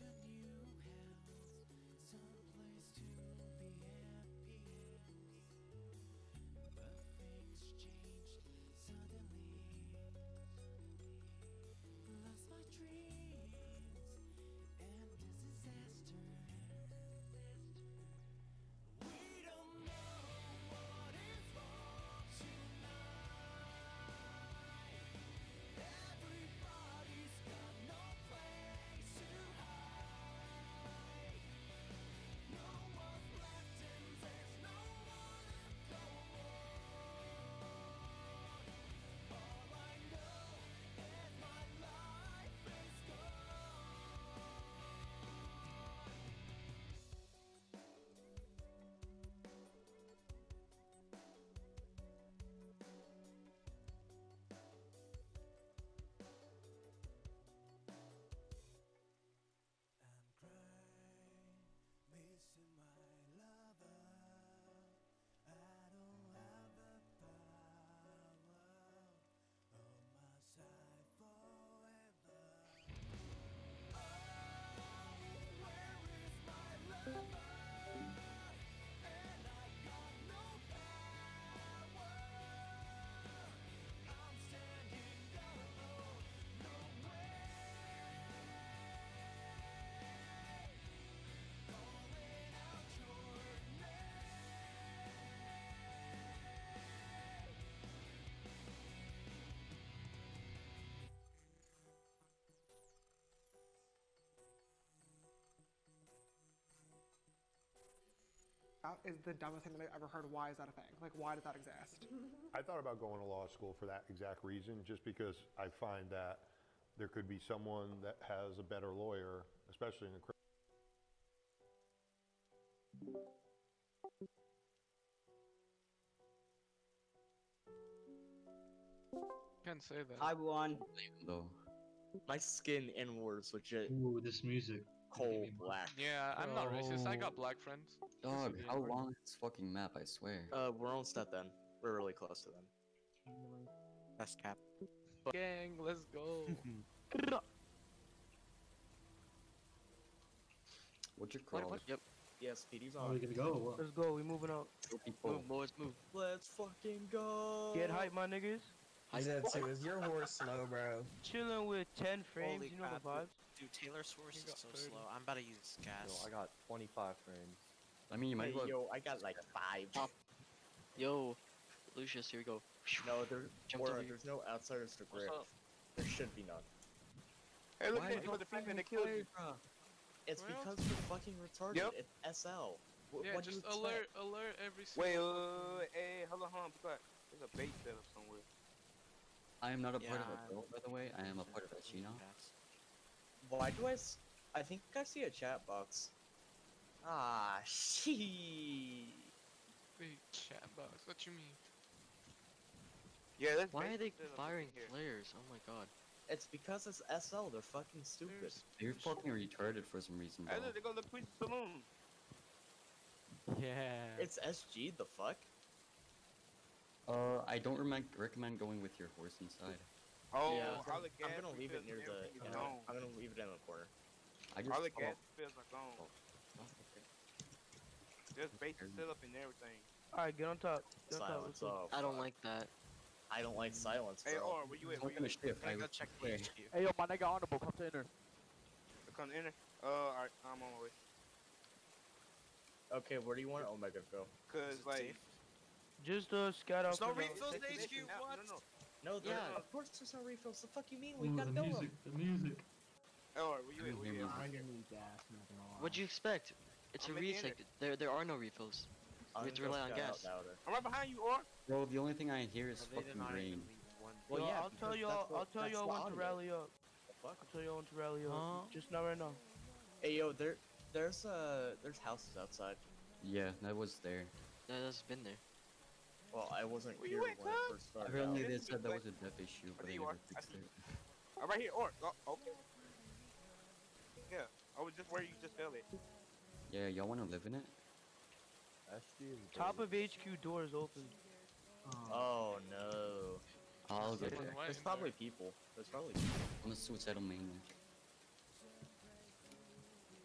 don't need that is the dumbest thing that I've ever heard. Why is that a thing? Like, why does that exist? I thought about going to law school for that exact reason, just because I find that there could be someone that has a better lawyer, especially in the cri- Can't say that. I won. Though. My skin inwards legit Ooh, this music. Coal black. Yeah, I'm not racist. I got black friends. Dog, This is how the long is this fucking map? I swear. Uh, we're almost at them. We're really close to them. That's cap. Gang, let's go. What's your crawl? Yep. Yes, PD's How are we on. gonna go? Let's go. We moving out. People. boys, move. Let's fucking go. Get hype, my niggas. I said too. Is your horse slow, bro? Chilling with 10 frames. Holy you know the crap. vibes. Dude, Taylor Source is so 30. slow. I'm about to use gas. Yo, I got 25 frames. I mean, you might Hey, as yo, I got like five. Yo, Lucius, here we go. No, there, Jumped or, there's no outsiders to grip. up? There should be none. Hey, look at don't for the people that killed you. It's Well- because you're fucking retarded. Yep. It's SL. Wh- Yeah, what do you just expect? alert, alert every. Wait, uh, wait, hey, hold on, hold on, there's a bait setup somewhere. I am not a part Yeah, of it, by the way. I am a part of it, you know? Gas. Why do I? S- I think I see a chat box. Ah, she. Wait, chat box. What you mean? Yeah, there's Why are they firing here. flares? Oh my god. It's because it's SL. They're fucking stupid. There's- You're fucking retarded for some reason, Hey, bro. look, they go to the Queen's Saloon. Yeah. It's SG. The fuck? Uh, I don't rem- recommend going with your horse inside. Oh, Yeah, all the I'm gonna leave it near the. You know, gone. I'm gonna leave it in the corner. I just All the oh, gas fills are gone. There's bait setup and everything. Alright, get on top. Get on top. Silence. Let's go. Oh, I don't like that. I don't like silence, Hey, bro. or where you at? I'm you gonna at? shift. I I go will check swear. the HQ. Hey, yo, my nigga Honorable, come to enter. Come in there. Uh, alright, I'm on my way. Okay, where do you want Omega to go? Cause like. Just uh, scout out There's no refills in HQ. listen, no, What? No, no. No, Yeah. of course there's no refills. The fuck you mean? We Ooh, got the no music. The music. Oh, where you at? Where you at? What'd you expect? It's I'm a in. There, there are no refills. I'm We have to rely on gas. I'm right behind you, or? Bro, the only thing I hear is fucking rain. even leave one. Well, yeah, I'll tell y'all. I'll tell y'all when to rally up. Fuck? I'll tell y'all when to rally up. Just not right now. Hey, yo, there, there's uh, there's houses outside. Yeah, that was there. That has been there. Well, I wasn't Where here when at, it cuz? first started Apparently they said that was a death issue, but they you never fixed it. I'm right here, or? Oh, okay. Yeah, I was just where you just fell it. Yeah, y'all wanna live in it? Top of HQ doors open. Oh no. I'll get there. There's probably there. people. There's probably people. On the suicidal maniac.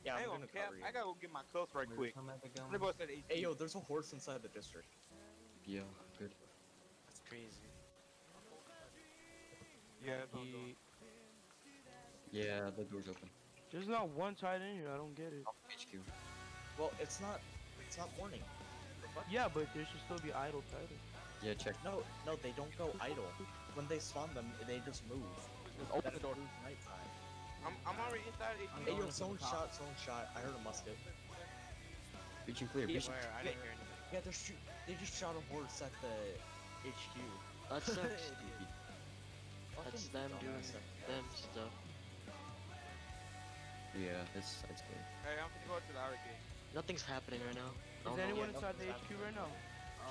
Yeah, I'm on, gonna Cap. cover you. I gotta go get my cuffs right quick. I'm gonna go to. Hey, yo, there's a horse inside the district. Yeah, good. That's crazy. Yeah, that's what I'm doing. Yeah, the door's open. There's not one tied in here. I don't get it. HQ. Well, it's not. It's not morning. Yeah, but there should still be idle titles. Yeah, check. No, no, they don't go idle. When they spawn them, they just move. Just open the door. That Nighttime. I'm, I'm already inside HQ. Hey, yo, someone shot. Someone shot. I heard a musket. Reaching clear. Yeah, Reaching Where? I didn't hear anything. Yeah, they're shoot. They just shot a horse at the HQ. That sucks. Fucking That's them doing dumbass. them stuff. Yeah, it's side's clear. Hey, I'm gonna go to the outer gate. Nothing's happening right now. Is Oh, no. anyone yeah, inside the nothing's HQ right now?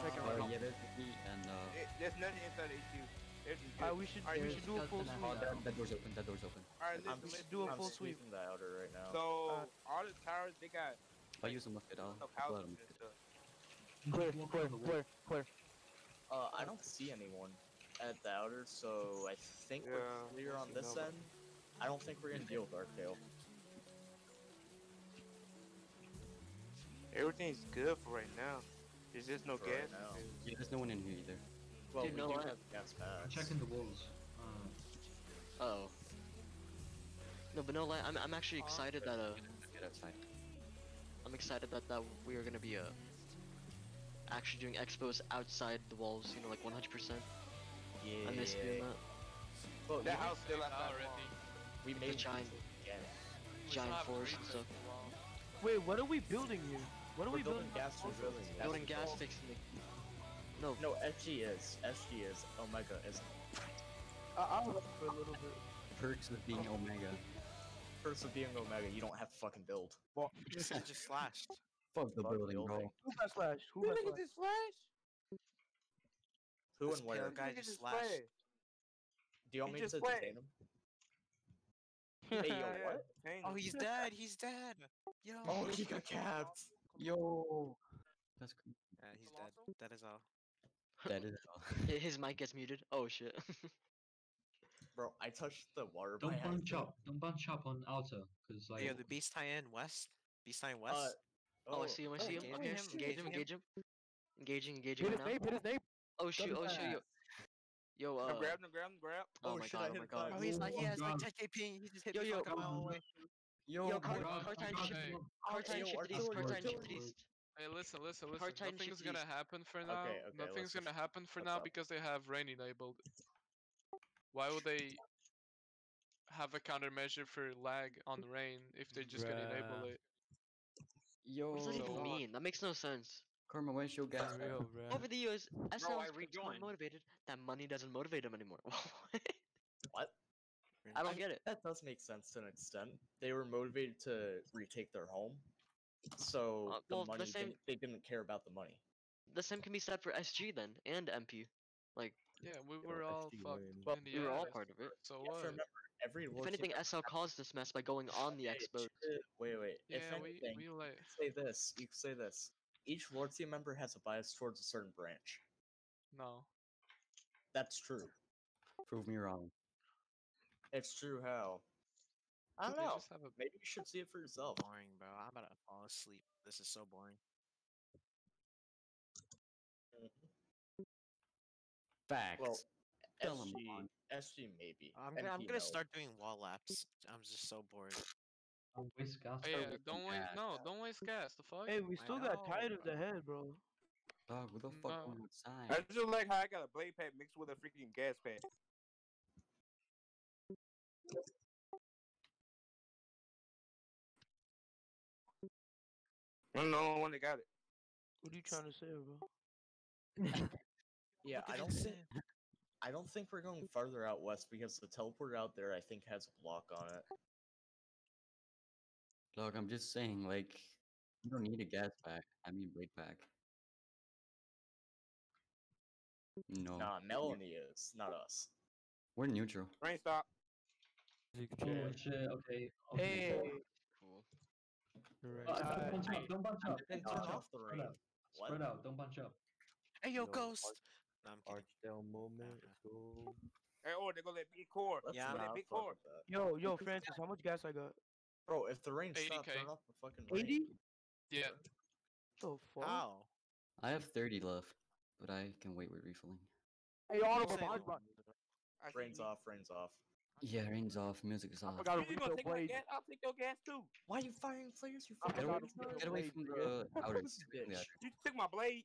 Check it Uh, out. yeah, there's me and uh. It, there's nothing inside HQ. Everything's. Alright, we should Alright, we we should do a full sweep. Oh, that, that door's open. That door's open. Alright, I'm let's do a I'm full sweep. sweeping the outer right now. So, Uh, all the towers, they got If I use a musket, I'll stuff pull out a houses and musket. stuff. Clear, clear, clear, clear. Uh, I don't see anyone at the outer, so I think Yeah, we're clear on this nobody. end. I don't think we're gonna deal with Archdale. Everything's good for right now. There's just no For right gas. now. Yeah, there's no one in here either. Well, Dude, we no do lie. have gas packs. Checking the walls. Uh, Uh oh. No, but no lie. I'm I'm actually excited that uh Get outside. I'm excited that that we are gonna be uh actually doing expos outside the walls. You know, like 100%. Yeah. I miss doing that. But That house still outside the oh, already. wall. we made giant- again. Giant Not forest and breaks stuff. the wall. Wait, what are we building here? What are We're we building? building gas resilience. Building gas fixing the. No, No, SG is. SG is. Omega isn't. I, I'll look for a little bit. Perks of being oh. Omega. Perks of being Omega, you don't have to fucking build. This guy just slashed. Fuck the building, bro. building. Who got slashed? Who got slashed? Who This and where? pale guy just slashed. Do you want He me to played. detain him? Hey, yo, what? Dang. Oh, he's dead. He's dead. Yo. Oh, he got capped. Yo. That's cool. Yeah, he's dead. That is all. That is all. his mic gets muted. Oh shit. Bro, I touched the water Don't bunch up. Don't bunch up on outer, cause like Yeah, the beast tie in west. Beast tie in west. Uh, Oh, I see him. I see him. engage Okay, him, engage him. engage Engage him. Engaging. Engaging Hit right his now. name. Hit his name. Oh shoot. Oh shoot. Yo. Yo. I Uh. grabbed him, grabbed him, grabbed. Oh Oh, my god. Oh my god. oh, he's like, he Oh, has like 10k ping. He just hit Yo, me yo, fucking a mile away. Yo, Yo, bro. Car- God, Cartine God, ship. Hey. Cartine yo, ship to the artillery, east. Cartine ship to east. Hey, listen, listen, listen. Hard time Nothing's gonna east. happen for now. Okay, okay, Nothing's gonna happen for what's now up? because they have rain enabled. Why would they have a countermeasure for lag on rain if they're just gonna enable it? Yo. What does that even mean? That makes no sense. Karma, where's your gas? back? Over the years, I SL's been so motivated that money doesn't motivate them anymore. What? I don't get it. That does make sense to an extent. They were motivated to retake their home, so Uh, the well, the money same- didn't, they didn't care about the money. The same can be said for SG then and MP. Like yeah, we were all FD fucked. Well, We were all part of it. So You what? to remember, every If anything, team SL caused this mess by going on the expo. Wait, wait. Yeah, if anything, we you like. say this. You could say this. Each Lord team member has a bias towards a certain branch. No. That's true. Prove me wrong. It's true how. I don't They know. just have a Maybe you should see it for yourself. Boring, bro. I'm about to fall asleep. This is so boring. Mm-hmm. Facts. Well, Tell 'em, SG, SG maybe. I'm gonna, I'm gonna start doing wall laps. I'm just so bored. Don't waste gas. Oh, yeah, don't waste. gas. No, don't waste gas. The fuck? Hey, we I still got know, titles bro. ahead, bro. Dog, who the fuck No. went outside? I just like how I got a blade pack mixed with a freaking gas pack. I'm the only one that got it. What are you trying to say, bro? Yeah, I don't this think sim. I don't think we're going farther out west because the teleport out there I think has a block on it. Dog, I'm just saying, like, you don't need a gas pack. I mean, blade pack. No. Nah, Melanie is, not us. We're neutral. Rain stop. Oh shit. Okay. okay. Hey. Cool. Uh, don't bunch up. Don't bunch up. Then Bunch turn up. off the Spread rain. out. Spread out. Don't bunch up. Hey, yo, Yo, ghost. Arch- No, I'm kidding. Archdale moment. Let's go. Hey, or they go let big core. Let's Yeah, Go let not big core. that. Yo, yo, Francis, how much gas I got? Bro, if the rain stops, 80K. turn off the fucking rain. 80? Yeah. The fuck? How? I have 30 left, but I can wait with refilling. Hey, Auto, Say behind no. me. I see Rain's off, rain's off. Yeah, rain's off, music is I off. forgot You gonna refill take my blade. gas? I'll take your gas too. Why are you firing flares, you I Get fucking away, forgot to retard? refill get away from the outer. You took my blades.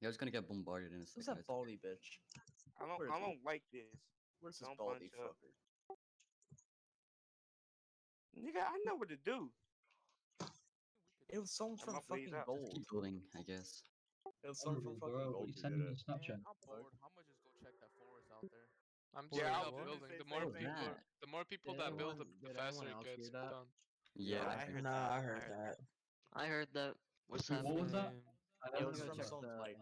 Yeah, I was gonna get bombarded in a Who's second. that baldy bitch? I don't. Where is I he? don't like this. Where's this Don't baldy fucker? Nigga, I know what to do. It was someone from my blade's fucking out. gold. Keep building, I guess. It was someone from Unbelievable, fucking bro. gold. You who send did me a it. Snapchat. How much just go check that forest out there? I'm Yeah, yeah, I out was gonna building. say The same more What was thing. people, that? the more people Did that build, anyone- it, the did faster anyone it else gets hear that? done. Yeah, I I heard heard Nah, that. I I heard heard that. I heard that. What's What happening? was that? I uh, It was from someone's mic.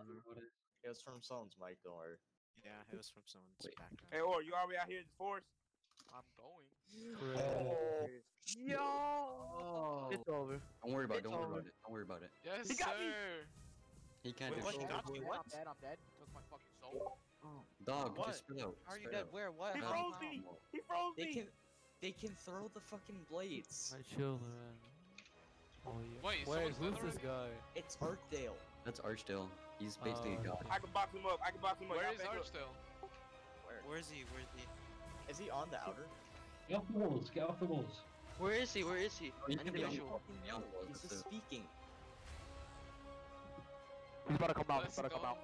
It was from someone's mic, don't worry. Yeah, it was from someone's Wait. background. Hey, or you already out here in the forest? I'm going. Oh, yo! Oh. It's over. Don't worry about it. Don't worry over. about it. Don't worry about it. Yes, He got me. He can't Wait, do what? shit. You got me? I'm dead, I'm dead. Took my fucking soul. Oh, dog, What? just spill out. How are you dead? out. Where? What? He froze How? me. He froze They me. can, they can throw the fucking blades. My children. Oh yeah. Wait, Wait, who's this guy? It's Archdale. That's Archdale. He's basically a Uh, god. I can box him up. I can box him up. Where Y'all is back up. Archdale? Where? Where is he? Where is he? Is he on the outer? Get off the walls. Get off the walls. Where is he? Where is he? you I be on the visual. wall. Be on the wall, He's just it. speaking. He's about to come out. He's about to come out.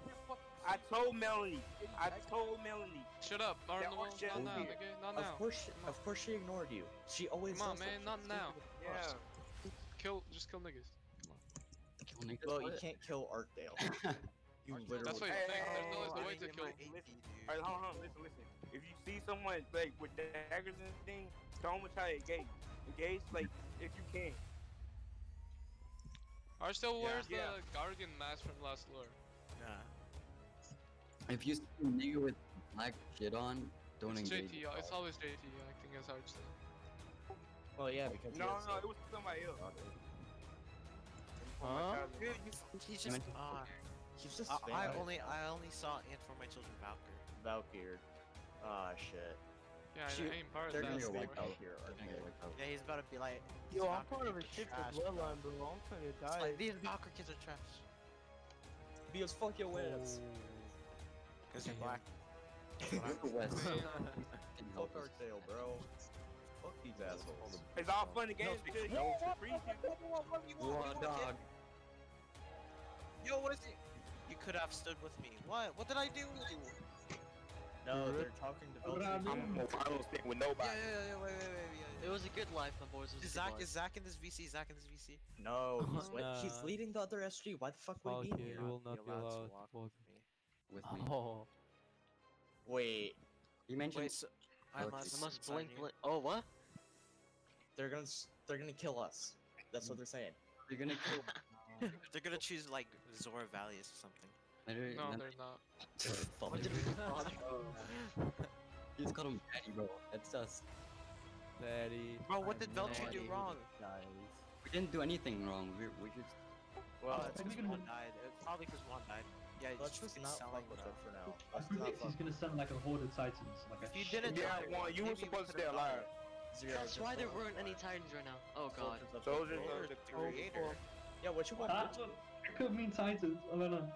I can't fucking I told Melanie. I told Melanie. Shut up, That Arnold. was just Not now, weird. nigga. Not Of now. course, she, of course she ignored you. She always Come on, does that man. Not now. Yeah. Kill, just kill niggas. Kill niggas, Well, you what? can't kill Archdale. You That's literally. what you Hey, think. hey, There's no hey, other way to kill. hey, listen. Alright, hold on, listen, listen. If you see someone like with daggers and things, don't try to engage. Engage like if you can. Are still Yeah. the Yeah. guardian mask from last lore. Nah. If you see a nigga with black shit on, don't It's engage. JT. at It's always JT acting as hard still. Well, yeah, because No, no, it was somebody else. Huh? Oh my God. Dude, you, he's just. Uh, He's just. I, I only I only saw and for my children Valkyr. Valkyr. Ah, shit. Yeah, Shoot, I ain't part of They're that. gonna get lore. wiped out. Valkyr. They're gonna get wiped out. Yeah, he's about to be like. Yo, I'm Valkyr part of a kids are shit for trash, bloodline, bro. I'm trying to die. like these Valkyr kids are trash. Because fuck your wins. Cause you're black. Look at West. Fuck help us. Archdale, bro. Fuck these assholes. It's all fun and games until you freeze you. You want a dog? Yo, what is it? You could have stood with me. What? What did I do? No, they're talking to What did I Valkyr. do? I don't stick with nobody. yeah, yeah, yeah, wait, wait, wait, yeah. It was a good life, my boys. It was Is Zach is Zach in this VC? Zach in this VC? No, he's, wait, he's leading the other SG. Why the fuck would he be Valkyrie, here? you will not be allowed to allowed to walk walk. with me. With me. Oh, Wait, You mentioned Wait, so I must. I must blink, you. blink. Oh, what? They're gonna they're gonna kill us. That's what mm. they're saying. you're gonna kill. They're gonna choose like Zora Valius or something. Literally, No, no- they're not. What did we You just called him daddy, bro. That's us. daddy. Bro, what did Veltri do Daddy. wrong? We didn't do anything wrong. We we just Well, Well, it's because Juan died. It's probably because Juan died. Yeah, let's he's just he's not selling fuck with now. it for now. I Let's predict he's gonna sound like a horde of titans, like a If you didn't Yeah, die, one, you were maybe supposed to could've stay alive. Zero. That's why there weren't any titans right now. Oh god. Soldiers Or of the the creator. Yeah, what you want? Look, it could mean titans. I don't know.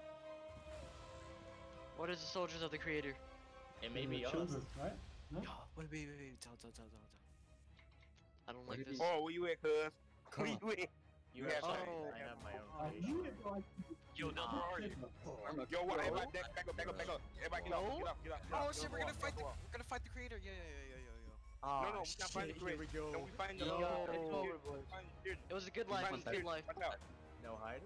What is the soldiers of the creator? It may The be us. children, right? No? Yo, wait, wait, wait, wait. Tell, tell, tell, tell, tell. I don't like this. Oh, where you at, cuz? Where come you at? You have sorry. I have my own knew page. it, like, Yo, Del, where are you? Armor. Yo, what? bro. Everybody, back, back up, back up, back up. Everybody, get off, get off, get off. Get off. Oh shit, we're Go gonna off, fight the go off. we're gonna fight the creator. Yeah, yeah, yeah, yeah, yeah, yeah. Ah, No, no, we not shit, fighting here we go. No, we fighting the. Yo, uh, it's over, boys. fighting the children. It was a good We life. It was a good life. No hide?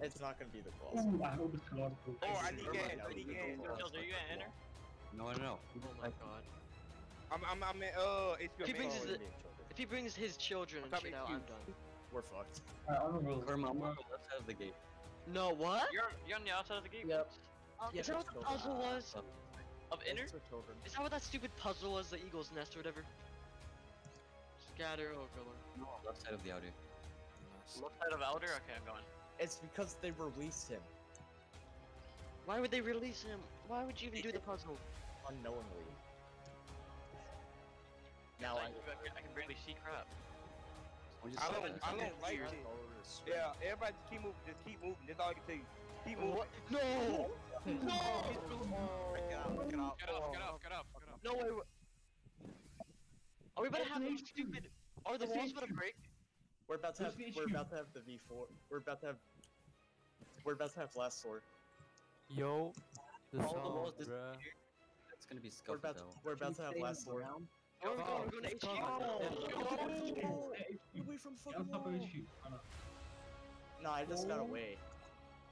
It's not gonna be the claws. Ooh, I hope it's not. Oh, I need gas. I need gas. Kills, are you gonna enter? No, no, no. Oh my god. I'm, I'm, I'm at, uh, HBO He brings main. his- If he brings his children and On shit out. I'm done. We're fucked. I don't know. Kurma, I'm on the left side of the gate. No, what? You're you're on the outside of the gate. Yep. Yeah, Is that what the puzzle was? Of inner. Those are children. Is that what that stupid puzzle was? The eagle's nest or whatever? Scatter. Oh god. No, left side of the outer. Left side of Elder. Okay, I'm going. It's because they released him Why would they release him? Why would you even do the puzzle? unknowingly. Now I, I. I can barely see crap. I'm just I saying, don't, I don't like it. Yeah, everybody just keep moving. Just keep moving. That's all I can tell you. Keep moving. No! Get out, get out. Get off, get off, get off, get off. No way. we're- we about to have a stupid? Are the walls about to break? We're about to have. We're about to have the V4. We're about to have. We're about to have last sword. Yo, the All the walls sound, bruh. It's gonna be We're scuffed about. To, though. we're about to have last sword. Where are we going? We're going to HQ. Away from Yeah, fucking on top of wall. HQ. I know. No, I just got away.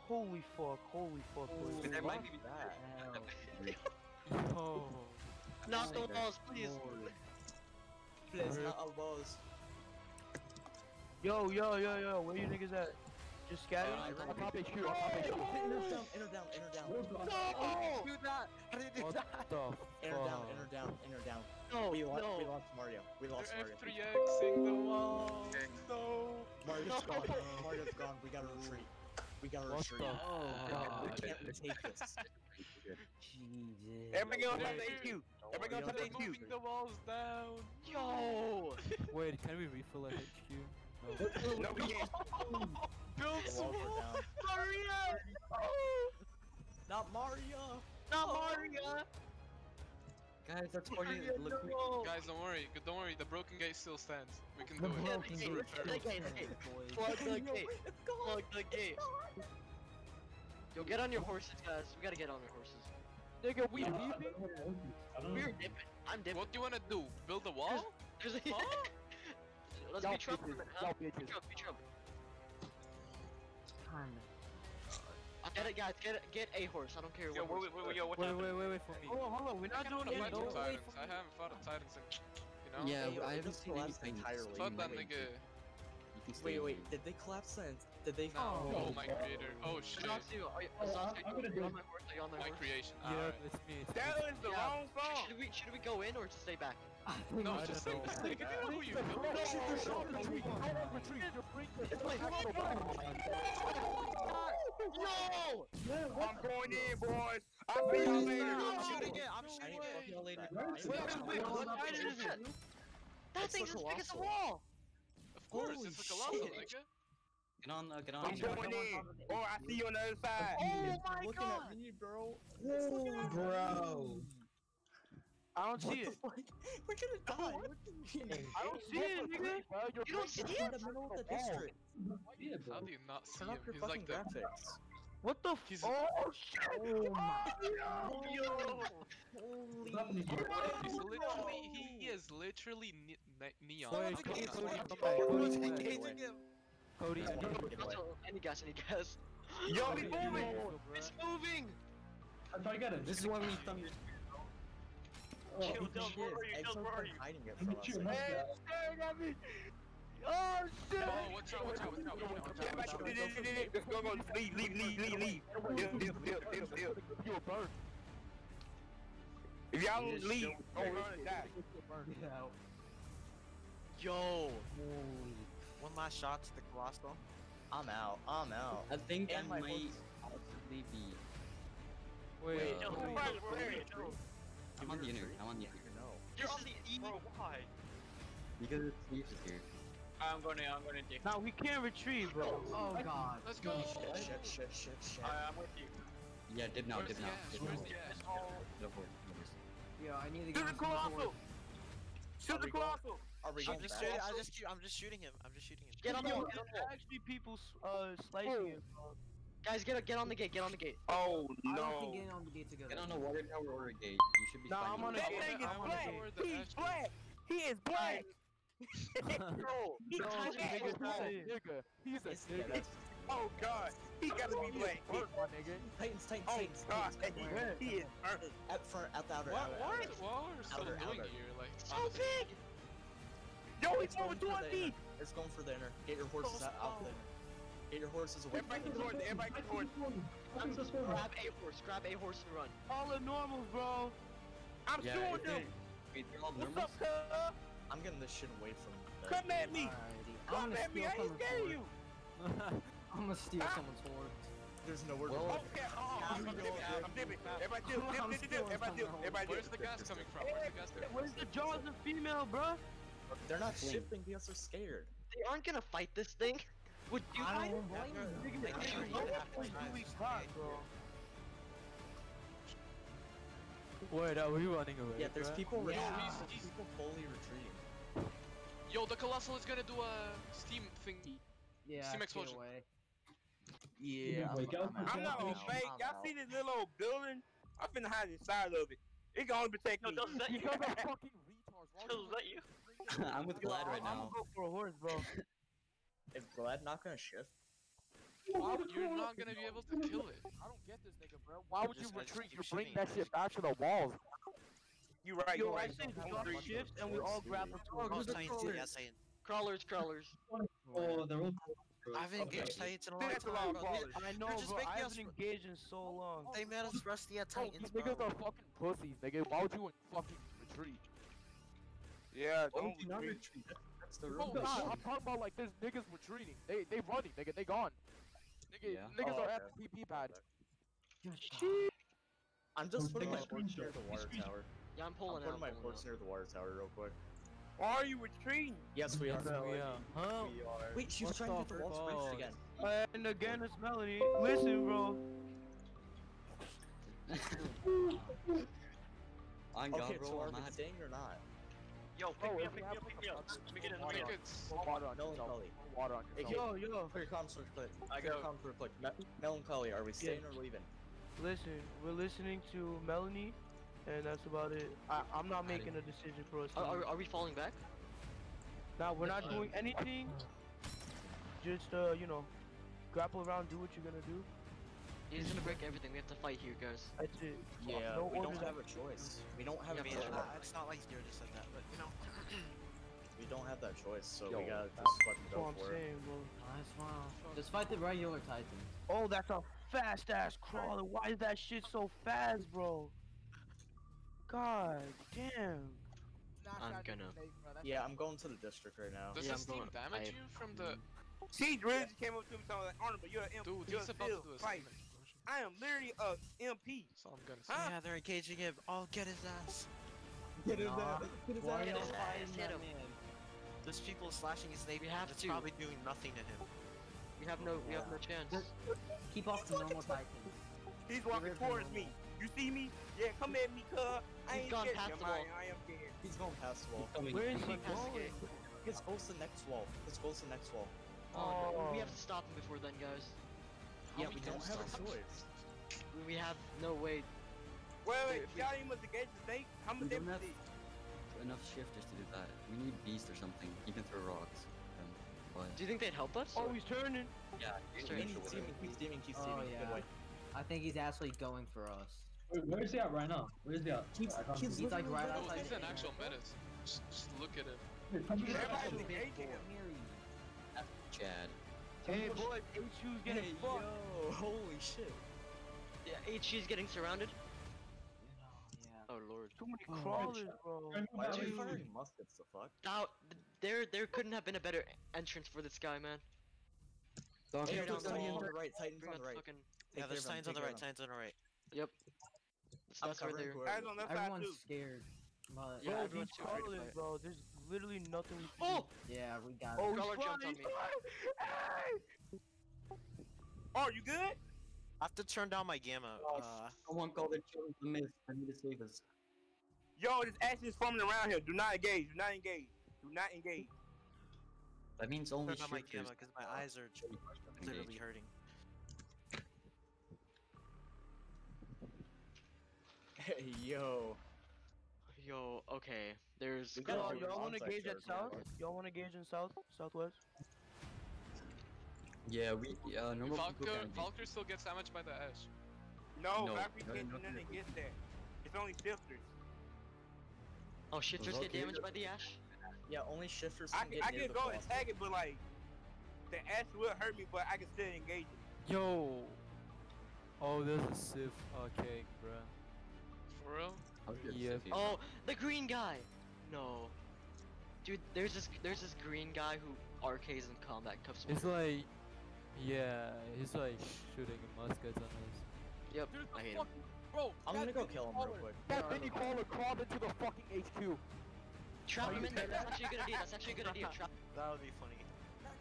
Holy fuck, holy fuck, boys. There might be Yo. Not the walls, please. Please, not all balls. Yo, yo, yo, yo, where you niggas at? Just scatter? Uh, I I'll reckon- pop HQ, I'll pop HQ. Enter down, enter down, enter down. Where's the- No! Do that! How do you do What that? the Enter down, fuck? enter down, enter down. No, We lost, we no. lost Mario. We lost They're Mario. F3Xing the wall. No. Mario's gone. Mario's gone. We gotta retreat. We gotta What retreat. the Oh, We God. can't take this. Jesus. Everybody get on top the HQ. Everybody get on top of the HQ. moving the walls down. Yo! Wait, can we refill at HQ? No. No, we can't. Build The some walls are walls. down. Not Mario. Not oh. Maria! Guys, that's for you. Look, we- Guys, don't worry. Don't worry. The broken gate still stands. We can The do it. broken Hey, gate hey, still hey, hey, stands, boys. Plug the gate. Plug the gate. Yo, get on your horses, guys. We gotta get on our horses. Nigga, we Yeah, leaving? I don't know. We're dipping. I'm dipping. What do you wanna do? Build a wall? There's a- Huh? Let's Y'all be Trump. bitches, huh? y'all Be bitches. Trump, be Trump. Get it, guys. Get it, get a horse. I don't care Yo, what. wait, wait, wait, yo, what Wait, happened? wait, wait, wait for me. Hold on, hold on, we're not doing wanna it. fight wait Titans. I haven't fought a Titans in, you know? Yeah, Hey, yo, I haven't seen collapsed anything. entirely. Fuck that Wait, nigga. You can stay Wait, wait, did they collapse the? Did they? Oh, Oh, my creator. Oh shit. Asasio, are you, Oh, I'm- Asasio, I'm gonna you do on my horse? Are you on my My creation. Yeah, Alright. it's me. It's That is the Yeah. wrong song. Should we should we go in or just stay back? No, just don't like know. this nigga. You know who you No, built? retreat, retreat, retreat, retreat. It's like, hold on. Yo! Yeah, I'm going in, boys. I'll see y'all later. I'm shooting it. I'm shooting it. y'all later. Wait, wait, wait, what later. item is that? That It's thing's the as big as a wall. Of course, Holy it's a colossal, shit. nigga. Get on, uh, get on. I'm going in. Oh, I see you on the other side. Oh my Looking god! at me, bro. Bro. I don't see it. fuck? We're gonna die. What do you mean? I don't see it, nigga. You don't see it? in the middle of the district. Yeah, How do you not see him? He's like the. graphics. What the f- Oh, shit. Oh my Yo. What's happening here? He's literally. He is literally ne- ne- neon. Wait, How Cody, Cody, not come see back. him? Cody, Get come away. back. Chasing him. Cody, Yeah, I need get to away. Also, any gas, any gas. Yo, we Cody, moving. It's moving! I'm trying to get it. This is why we thumb your Oh, Chill, he- where are you? Exo's Chill, where are you? hiding it from us. shoot like, him Hey, up, it's staring at me. Oh, shit. Oh, watch out, watch out, watch out, watch out, watch out. Let's go, go. Leave, leave, leave, leave, leave. Dip, dip, dip, dip, dip. You a bird. If y'all don't leave, don't- we're gonna die. Yo! One last shot to the colossal. I'm out. I'm out. I think And I might horse. possibly be. Wait, Wait, no, Cody, no, Right, no, right. no. I'm on the inner. I'm on the inner. No. You're on the E! bro, why? Because it's safe here. I'm gonna, I'm going in, Dick. Now we can't retrieve, bro. Oh god. Let's go. Shit, shit, shit, shit, shit. I'm with you. Yeah, dip now, Where's dip the now. gas? Dip now. Go for it. Yeah, I need to Shoot the colossal. Shoot the we going? colossal. Are we I'm just shooting. I just. I'm just shooting him. I'm just shooting him. Get on the wall, get on the wall. actually people s- uh slicing it. Bro. Guys, get, get on the gate, get on the gate. Oh no. on the gate together. Get on a water tower or a gate. You should be Nah, fine. I'm on with a That gate. thing is I wanna black. know where the He's ash black. He is black. Bro, he No, black. he's a nigga. He's a nigga. Oh god, he gotta be black. Bird, my nigga. Titans, Titans, Oh god, Titans. He is burned. At front, at the outer, What? outer, What? outer. What are so doing here? Like, So big! Yo, he's It's going moving for the me. inner. It's going for the inner. Get your horses oh, out, out the inner. Get your horses away Everybody can the towards it. Everybody can towards it. I'm just going Grab a horse, grab a horse and run. All the normals, bro. I'm Yeah, shooting if them. they- Wait, they're all What's up, cuz? I'm getting this shit away from the Come at me. Come at me. I ain't scared of you. I'm gonna steal Ah. someone's sword. There's nowhere to Well. Okay, oh, I'm dipping. I'm dipping. Everybody dip, dip, dip, dip, dip. Everybody dip. someone. Everybody Where's the gas coming from? Where's the gas coming from? Where's the jaws of female, bro? They're not Swing. shifting because they're scared. They aren't gonna fight this thing. Would you I don't blame you. Like, you know what to try we bro. Wait, are we running away? Yeah, there's bruh? people Yo, retreating. he's- There's he's- people fully retreating. Yo, the colossal is gonna do a steam thingy. Yeah, Steam explosion. away. Yeah, Wake up, I'm, I'm not out. gonna fake. Y'all see this little old building? I'm finna hide inside of it. It can only protect me. that You guys are fucking retards. Is that you? I'm with Glad right now. I'm gonna go for a horse, bro. Is Glad not gonna shift? Wow, you're not gonna be able to kill it. I don't get this nigga, bro. Why would you Just- I just retreat? You bring that shit back to the walls. You right. Yo, you I right. say How drop much shift and we all grab the Oh, sword. Titans, yeah, saying. Crawlers, crawlers. Oh, they're all. I haven't Okay. engaged Titans in a Dude, long time. long bro. ball. They- I know, just bro. I haven't engaged in so long. They made us rusty at Bro, Titans, you bro. niggas are fucking pussies, nigga. Why would you fucking retreat? Yeah, don't do not retreat. Retreat. That's, that's the Bro, rule. nah, I'm talking about like this niggas retreating. They they running, nigga. They gone. Nigga, Yeah. niggas Oh, are at the PP pad. I'm just Oh, putting my take a horse near the water tower. Yeah, I'm I'm pulling putting out. my pulling horse near the water tower real quick. Why are you retreating? Yes, we are. We are. Huh? We are. Wait, she was trying to the get the walls fuck? again. And again, it's Melody. Listen, bro. On God, Okay, bro. so are I'm we not. staying or not? Yo, pick Oh, me if up, we pick me have up, like pick me a up. fucking Let me get in, I let me think get in. it's Pour water on Melancholy. yourself. Pour water on Hey, yourself. yo, yo. For your comms real quick. I Yo. got comms real quick. Me- Melancholy, are we staying or leaving? Listen, we're listening to Melanie, and that's about it. I, I'm not making a decision for us. Are, are, we falling back? Now we're not doing anything. Just uh, you know, grapple around, do what you're gonna do. He's gonna break everything. We have to fight here, guys. That's it. Yeah, no we don't have a choice. We don't have I a mean, choice. uh, it's not like Zero just said that, but you know. We don't have that choice, so Yo, we gotta just that's- fucking go what I'm it. saying, bro. Nice one. Just fight the regular Titans. Oh, that's a fast ass crawler. Why is that shit so fast, bro? God damn. I'm gonna. Yeah, I'm going to the district right now. Does Yeah, this team damage I- you from the Siege really just came up to me talking like, Arnold, but you're an MP. dude? you're He's a about to do a fight. Steam explosion. I am literally a MP. That's all I'm gonna say. Huh? Yeah, they're engaging him. I'll get his ass. Get his Nah. ass. Get his Why ass. y'all his ass, hit him. man? There's people slashing his neighbor. We have It's to. probably doing nothing to him. We have no. We have no chance. Keep off the normal Titans. He's walking towards me. You see me? Yeah, come at me, cuz. I He's ain't gone scared. past the wall. I am scared. He's going past the wall. Where is he Going past the going? Let's go to the next wall. Let's go to the next wall. Oh, no, oh. we Oh. have to stop him before then, guys. How Yeah, we we don't have a stop him? choice. We- We have no way. Wait, wait, Wait, if we- y'all ain't must engage the snake? How much We they don't have enough shifters to do that. We need beast or something. He can throw rocks. Um, but Do you think they'd help us? Oh, he's turning. yeah, He's turning. He's with steaming, he's steaming, he's Oh, yeah. Good way. I think he's actually going for us. Wait, where's he at right now? Where's he at? He's- I he's. He's like right outside he's the an actual menace. Just, just look at him. Wait, come here. Everybody's Big engaging him. Chad. Hey, boy, HU's getting Hey, fucked. yo, holy shit. Yeah, HG's getting surrounded. Yeah. Oh lord. Too many Oh, crawlers, bro. Why are we Dude. firing muskets, the fuck? Now, there, there couldn't have been a better entrance for this guy, man. Dog, Hey, Tear Titans on the right, Titans on the the right. fucking. Yeah, there's of him, signs on the right, of him. signs on the right. Yep. I'm That's where covering they're. whoever- Guys on that Everyone's scared. But Yeah, Bro, everyone's these too afraid to crawlers, bro. There's literally nothing we can Oh! do. yeah, we got Oh, it. he's Crawler jumped on he's me. flying. Hey! Oh, you good? I have to turn down my gamma. Oh, Uh, Someone called the children the mist. I need to save us. Yo, this action is forming around here. Do not engage. Do not engage. Do not engage. That means only turn down my shifters. gamma because my eyes are literally engage. hurting. Hey, yo. Yo, okay. There's. We gotta Yo, do an y'all wanna onside gauge at south? Y'all wanna gauge in south? Southwest? Yeah, we uh normal people Valkyr, Valkyr still gets damaged by the ash. No, No, Valkyrie no, can't no, do nothing no. against that. It's only shifters. Oh, shifters get damaged by the ash. Yeah, only shifters I can can, get I can go and tag it, but like, the ash will hurt me, but I can still engage it. Yo. Oh, there's a Sif arcade, bruh. For real? Yep. Oh, the green guy. No. Dude, there's this there's this green guy who arcades in combat cuffs. It's like, yeah, he's like shooting muskets on us. Yep, Dude, I the hate him. fucking bro. I'm gonna go kill him real quick. That mini crawler crawled into the fucking HQ. Trap him in there. That's actually a good idea. That's actually a good idea. Trap. That would be funny.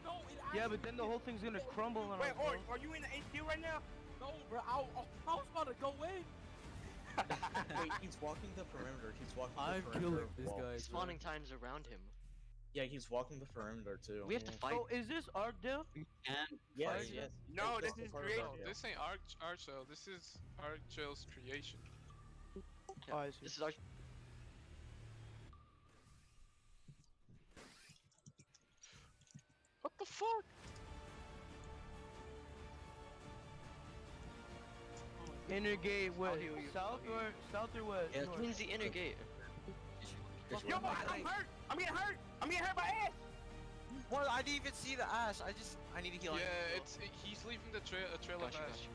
No, Yeah, but then the whole thing's gonna crumble on Wait, us, bro. Orange, are you in the HQ right now? No, bro. I, I, I was about to go in. Wait, he's walking the perimeter. He's walking the I'm perimeter. killing of the this wall. guy. bro. Spawning times around him. Yeah, he's walking the perimeter too. We have to fight. So is this Archdale? And Yes, Fight. yes. No, It's this just is a creation. No, this ain't Arch Archel. This is Archel's creation. Oh, This is our. What the fuck? Inner gate west. heal you. South or south or west? Yeah, North? Cleanse the inner gate. Yo, I, I'm hurt. I'm getting hurt. I'm getting hurt by ash. Well, I didn't even see the ash. I just I need to heal. I need to Yeah, heal. it's he's leaving the trail a trail Gotcha, of ash. gotcha.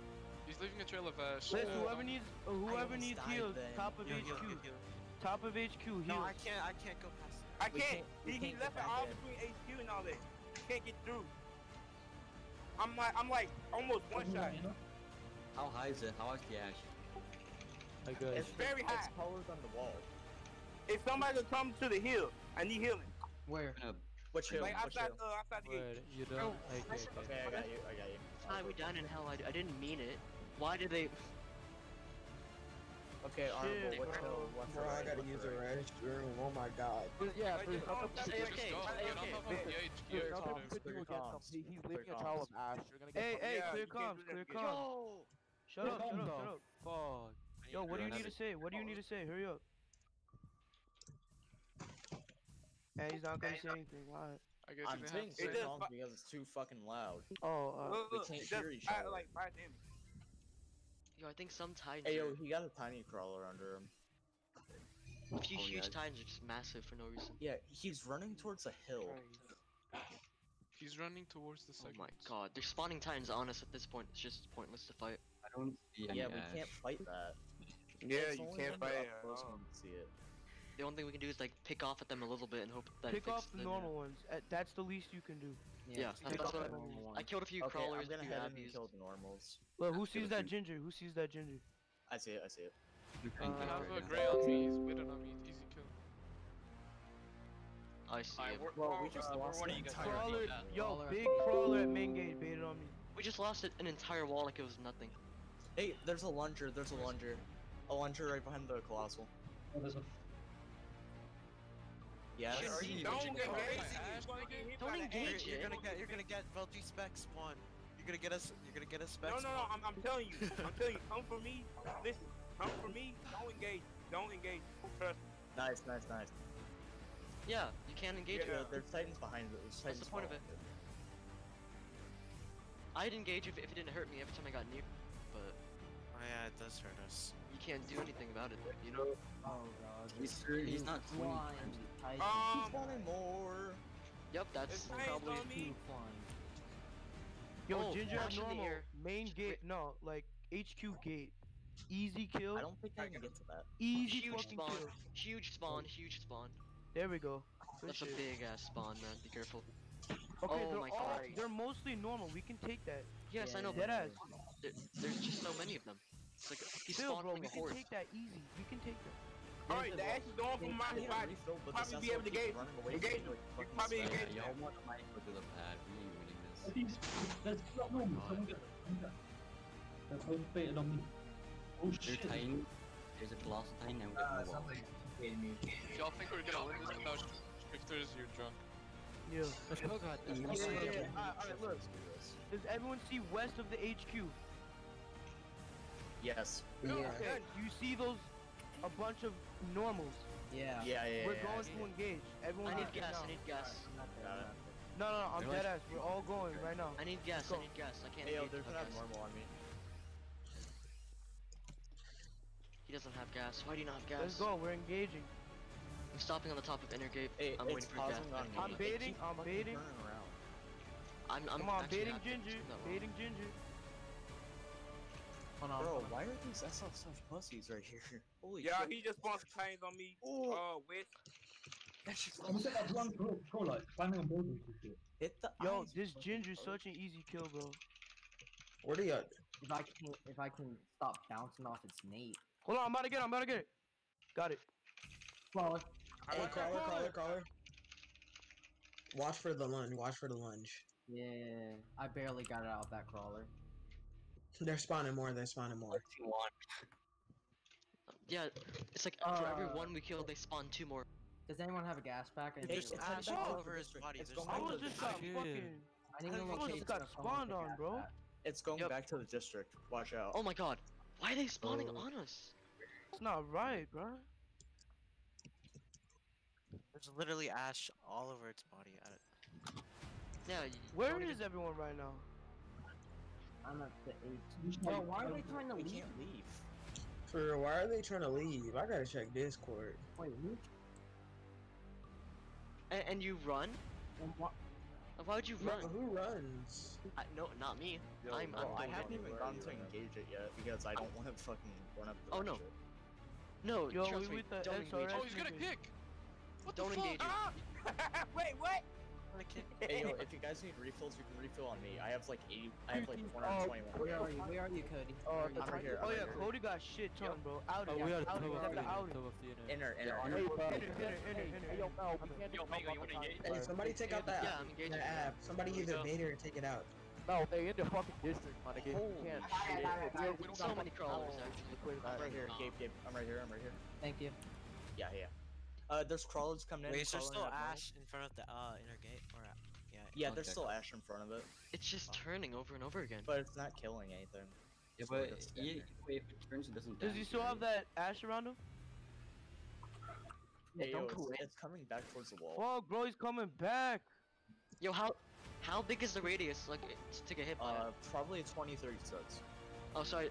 He's leaving a trail of ash. Listen, Uh, whoever needs uh, whoever needs died heals, then. top of Heal, HQ. heal, heal, heal. Top of HQ, heals. No, I can't. I can't go past. I can't. can't- He, he can't left it all in. between HQ and all that. Can't get through. I'm like, I'm like almost one shot. How high is it? How high is the ash? I got It's very It's high. taller than the wall. If somebody could come to the hill, I need healing. Where? I'm gonna Which hill? Like Which outside, hill? uh, outside the gate. You don't? Okay, okay. Okay, I got you. I got you. Hi, we down in hell. I, I didn't mean it. Why did they? Okay, Arnold, Shit, what's bro. the what's Bro, I gotta use the the right? restroom. Oh my god. Yeah, there's Oh, nothing. that's okay. okay, Go, say get on okay. top of Listen, the HQ. nothing comms, you can do clear against him. he's leaving a trail of ash. You're gonna get Hey, hey, clear comms, clear comms. Yo! Shut up, shut up, shut up. Fuck. Yo, what do you need to say? What do you need to say? Hurry up. Hey, he's not gonna say anything. Why? I guess I'm saying have to clear say just comms because it's too fucking loud. Oh, uh, Look, we can't just hear each five- other. Like five damage. Yo, I think some tines Hey yo, he got a tiny crawler under him. a few Oh, huge yeah. tines are just massive for no reason. Yeah, he's running towards a hill. He's running towards the Oh my god, they're spawning tines on us at this point. It's just pointless to fight. I don't see any Yeah, we ash. can't fight that. Yeah, It's you only can't when fight you're it. up close uh, when you see it. The only thing we can do is like pick off at them a little bit and hope that pick fixes off the them, normal ones. Uh, That's the least you can do. Yeah, just that's, pick that's off what the I, normal ones. I killed a few Okay, crawlers, I'm gonna a few head in and abbies. kill the normals. Look, who sees that ginger? Who sees that ginger? I see it, I see it. You Uh, can I have a gray on me. He's waiting on me. Easy kill. I see him. Well, we just lost what the are you guys entire Crawler, team. yo, big crawler at main gate baited on me. We just lost it- an entire wall like it was nothing. Hey, there's a lunger, there's a lunger. A lunger right behind the colossal. Oh, there's a Yes. Are you- Don't Don't get engage crazy. Ash, You're gonna get Don't engage it. You're gonna get you're gonna get Velgy spec spawn. You're gonna get us you're gonna get us spec No, no, no. I'm, I'm telling you. I'm telling you. Come for me. Listen. Come for me. Don't engage. Don't engage. Trust me. Nice, nice, nice. Yeah, you can't engage Yeah. Yeah, it. there's titans behind it. There's What's the point of it? I'd engage if, if it didn't hurt me every time I got near, but Oh yeah, it does hurt us. you can't do anything about it, you know? Oh god. He's, he's not 20 times. He's Um. spawning more. Yep, that's It's nice probably on me. Yo, Oh, ginger flash in the abnormal. Main gate, no, like HQ gate. Easy kill. I don't think I can get to that. Easy huge fucking spawn, kill. huge spawn, huge spawn. There we go. Good That's a big ass spawn, man. Be careful. Okay, oh they're my all, God. they're mostly normal. We can take that. Yes, I know. Dead But ass. there, there's just so many of them. It's like he Still, spawned bro, like we a can horde. take that easy. We can take that. Alright, the ash is going from my Yeah, spot. refill, Probably be able to engage. running away Engage him. like You fucking probably engage Yeah, him. y'all want might go to the pad. We ain't winning this. I think there's not normal. Someone get someone get. They're both baited on me. Oh They're shit. tiny. There's a colossal tiny and we Uh, get no wall. If y'all think we're gonna win this without shifters, you're drunk. Yeah. Let's go, God. Yeah, yeah, yeah. Alright, alright, look. Does everyone see west of the HQ? Yes. Yeah. Okay. You see those, a bunch of normals. Yeah. Yeah, yeah, We're yeah, going I see to it. engage. Everyone I need gas. now. I need gas. Got it. No, no, no, I'm dead ass. We're all going right now. I need gas. go. I need gas. I can't. Hey, yo, engage there's without an gas. abnormal on me. He doesn't have gas. Why do you not have gas? Let's go. We're engaging. I'm stopping on the top of Innergate. Hey, I'm waiting for gas. pausing on me. I'm It baiting, I'm fucking baiting. I'm, I'm Come on, baiting ginger. that. Baiting ginger. Hold on. Bro, hold on. why are these SF such pussies right here? Holy Yeah, shit. he just spawned some tines on me. Ooh. Uh, with. I'm gonna that one pro, pro like climbing on buildings and shit. Hit the Yo, eyes, this fucking ginger's such an easy kill, bro. Where do you? If I can, if I can stop bouncing off its mate. Hold on, I'm about to get it. I'm about to get it. Got it. Well, Hey, caller, caller, caller. Watch for the lunge. Watch for the lunge. yeah, I barely got it out of that crawler. They're spawning more. They're spawning more. Yeah, it's like for every Uh, one we kill, they spawn two more. Does anyone have a gas pack? I Hey, need it's a- it's back shut to up. the over his body, It's there's going no I back to was the just got district. fucking. I need a I almost got of someone with spawned on, gas bro. pack. It's going Yep. back to the district. Watch out. Oh my god, why are they spawning Oh. on us? It's not right, bro. There's literally ash all over its body. I don't- Yeah. y- Where don't is even- everyone right now? I'm at the eight. Just Yo, like- why are they trying to We leave? can't leave. For real, why are they trying to leave? I gotta check Discord. Wait, who? And, and you run? and wha- Why would you No, run? who runs? I, no, not me. Yo, I'm, bro, I'm I haven't even gotten to engage it yet because I don't want to fucking run up to Oh, no. shit. No, Yo, trust we me. with the don't engage. Oh, he's gonna kick. What Don't fuck? engage it. Ah! Wait, what? Hey, yo, if you guys need refills, you can refill on me. I have like 80, I have like Oh, 421. Where are you? Where are you, Cody? Oh, Where are the you? I'm right here, Oh yeah, right. Cody got shit ton, bro. Out Oh, of we are it. the top Out of of the it. internet. Out of of the internet. Inner, inner, inner. Inner, inner, inner, inner. Hey, yo, Mel, Yo, Mega, you wanna engage? Hey, somebody take out that, Yeah, I'm engaging. that app. Somebody either bait it or take it out. No, they in the fucking district, my nigga. You can't. shit. We, we don't So got many crawlers, oh. actually. I'm right here, Gabe, Gabe. I'm right here, I'm right here. Thank you. Yeah, yeah. Uh, there's crawlers coming in. Wait, is there still in at ash in front of the uh inner gate or uh, yeah? Yeah, there's still ash in front of it, It's just turning over and over again. but it's not killing anything. Yeah, So but just yeah, standing wait, if it turns, it doesn't. Does he still have that ash around him? there. Hey, yo, don't it's, go in. it's coming back towards the wall. Fuck, bro, he's coming back. Yo, how how big is the radius like to get hit by? it? Uh, probably 20, 30 starts. oh, sorry.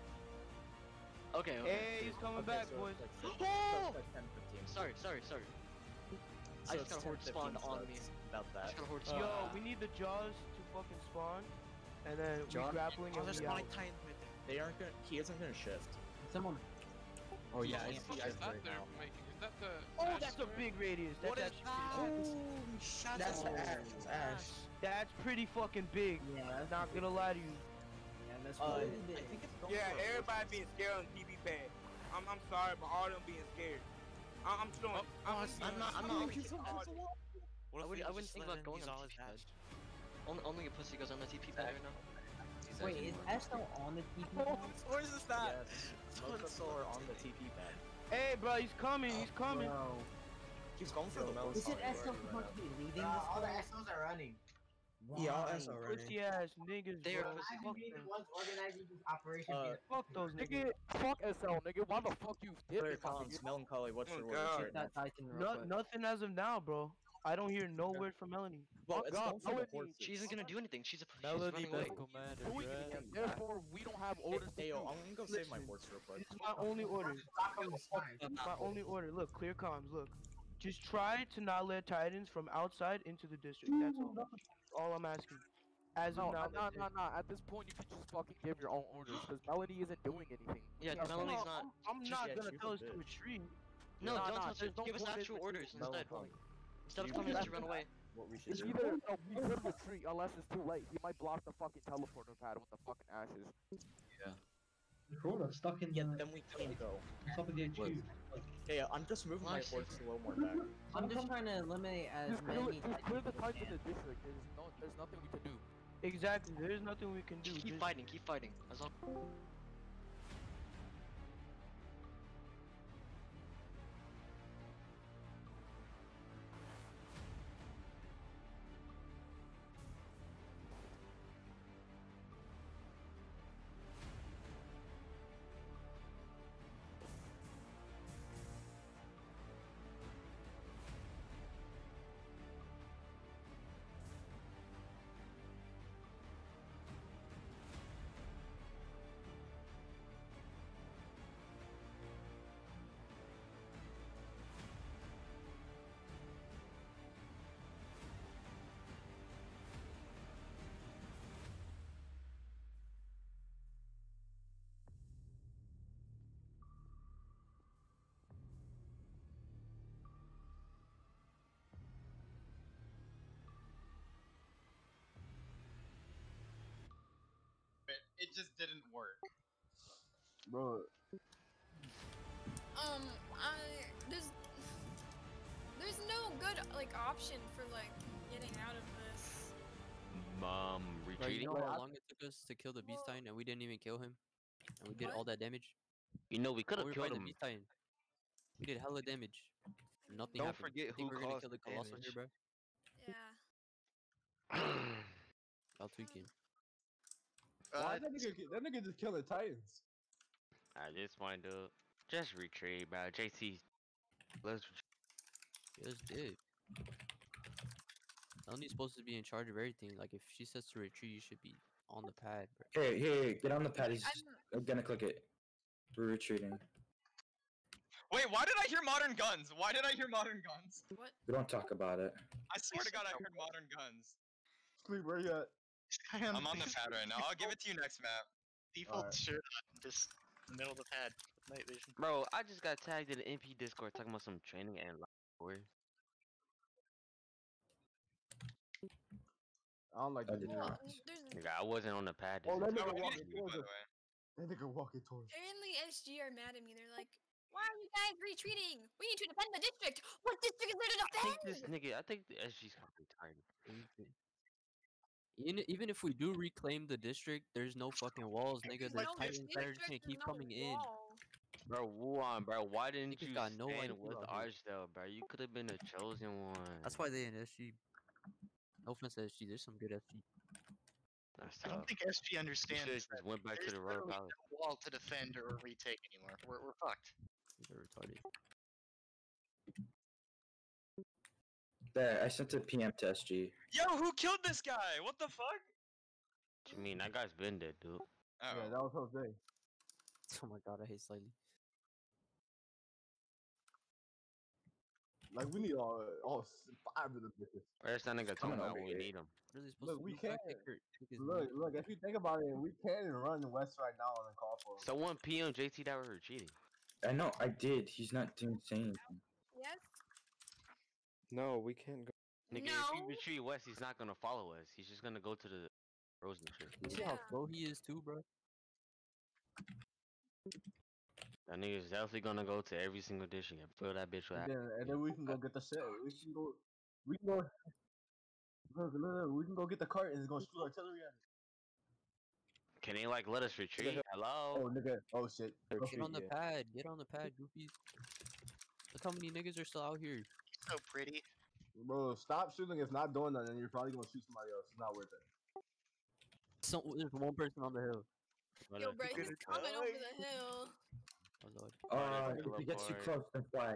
Okay. okay. Hey, he's coming Okay, back, so boys. like, Oh! like 10, 15. Sorry, sorry, sorry. So I just got a horde spawned on me. starts, About I that. just got a horde Uh. Yo, we need the jaws to fucking spawn, and then we Jaws? grappling Oh, and there's we my out. titan right there. They aren't gonna. He isn't gonna shift. Someone. Oh yeah, I see. What I is shift that right now. making? Is that the? Oh, ash that's a big radius. That's What is actually that? pretty big. Holy shut That's up. ash. That's ash. That's pretty fucking big. Yeah, that's Not gonna lie to you. Yeah, that's Uh, really I big. think it's Yeah, everybody being scared on TV pad. I'm, I'm sorry, but all them being scared. I, I'm showing. Oh, I'm, oh, I'm, I'm not. I'm Oh, not. he's Only, on all the wall. What I would, I wouldn't think about going on all TP his pad. Only, only a pussy goes on the TP pad right now. Wait, is more- Ash still on the TP? Oh, pad? where is this at? Yes, most of them are on the TP pad. Hey, bro, he's coming. He's coming. Bro. He's going for the most. Is it hard SL right supposed to be leading this all the class? SOs are running. Yeah, all Right. SL running. Pussy ass niggas, They are bro. pussy. Fuck be them. ones organizing this operation. Uh. Fuck those niggas. Fuck SL, nigga. Why the fuck you did Clear me, my comms, nigga? melancholy. What's Oh, your word? That Titan real No, quick. nothing as of now, bro. I don't hear no word from Melanie. Well, Oh, it's God, the Melanie. She isn't gonna do anything. She's a. She's Melody running away. commander, Doing Therefore, we don't have orders to Hey, yo. I'm gonna go save my Listen. horse real quick. This is my only order. Stop on the side. This is my only order. Look, clear comms. Look, just try to not let Titans from outside into the district. That's all. That's all I'm asking. As No, of now, no, no, no, no. At this point, you can just fucking give your own orders because Melody isn't doing anything. Yeah, Yeah, Melanie's no, not. I'm, I'm not yeah, gonna she's tell a us to bitch. retreat. No, Nah, don't nah, tell us. there's no Give us actual orders instead. Melancholy. Instead of telling us to run away. What we should It's do. either no, we could retreat unless it's too late. He might block the fucking teleporter pad with the fucking ashes. The crawler stuck in Yeah, the then we can go. on top of the HQ. What? Like, Okay, I'm just moving my Nice. horse a little more back. I'm just trying to eliminate as many just clear the Titans Titans as in the district. There's no, there's nothing we can do. Exactly. There's nothing we can do. Keep Just- fighting. Keep fighting. As long. It just didn't work. Bro. Um, I there's there's no good like option for like getting out of this. Um, Bro, you retreating. know how long it took us to kill the Beast Titan and we didn't even kill him? And we did all that damage? You know, we could have we killed him. the Beast Titan. We did hella damage. and Nothing Don't happened. forget You who we're gonna caused kill the the Colossal here, bro? Yeah. Y'all tweaking. Why uh, that nigga? That nigga just killing Titans. I just wanted to just retreat, bro. JC, let's. Just did. Melanie's supposed to be in charge of everything. Like, if she says to retreat, you should be on the pad, bro. Hey, hey, hey, get on the pad. He's I'm gonna click it. We're retreating. Wait, why did I hear modern guns? Why did I hear modern guns? What? We don't talk about it. I swear to God, I heard modern guns. Sleep, where you at? I'm on the pad right now. I'll give it to you next map. Default Alright. shirt on, just middle of the pad. Night vision. Bro, I just got tagged in the MP Discord talking about some training and like words. I don't like I that did nigga. not. I wasn't on the pad. Oh, this nigga walking towards us. That nigga walking towards us. Apparently SG are mad at me. They're like, why are you guys retreating? We need to defend the district. What district is there to I think defend? this nigga, I think the SG's kind of retarded. Even, even if we do reclaim the district, there's no fucking walls, nigga. The No Titans are district, just gonna keep no coming in. wall. Bro, Wuan, bro, why didn't Niggas you got no stand idea with out here. Archdale, bro? You could have been the chosen one. That's why they in SG. No offense to SG, there's some good SG. That's I don't tough. think SG understands. should've just that went back to there's the Royal no wall to defend or retake anymore. We're, we're fucked. They're retarded. There, I sent a PM to SG. Yo, who killed this guy? What the fuck? What you mean? That guy's been dead, dude. Oh. Yeah, that was Jose. Oh my god, I hate slightly. Like we need all all five of them bitches. Where's that nigga Coming talking about over when we need him? What are they supposed Look, we can't. Look, look. If you think about it, we can't run west right now and then call for them. So one PM JT that we're retreating. I know, I did. He's not doing saying anything. Yes. No, we can't go. Nigga, if No. we retreat west, he's not gonna follow us. He's just gonna go to the Rosen shit. You see how slow he is too, bro? That nigga's definitely gonna go to every single dish and fill that bitch with. Yeah, and then we can go get the shit. We can go. We can go. Look, look, look, we can go get the cart and go shoot artillery at it. Can they like let us retreat? Hello. Oh, nigga. Oh shit. Oh, Get on the yeah. pad. Get on the pad, goofies. Look how many niggas are still out here. So pretty. Bro, stop shooting. If not doing that, then you're probably gonna shoot somebody else. It's not worth it. So there's one person on the hill. Yo, bro, he's coming over the hill. Oh lord. Uh, if you get too close, then fly.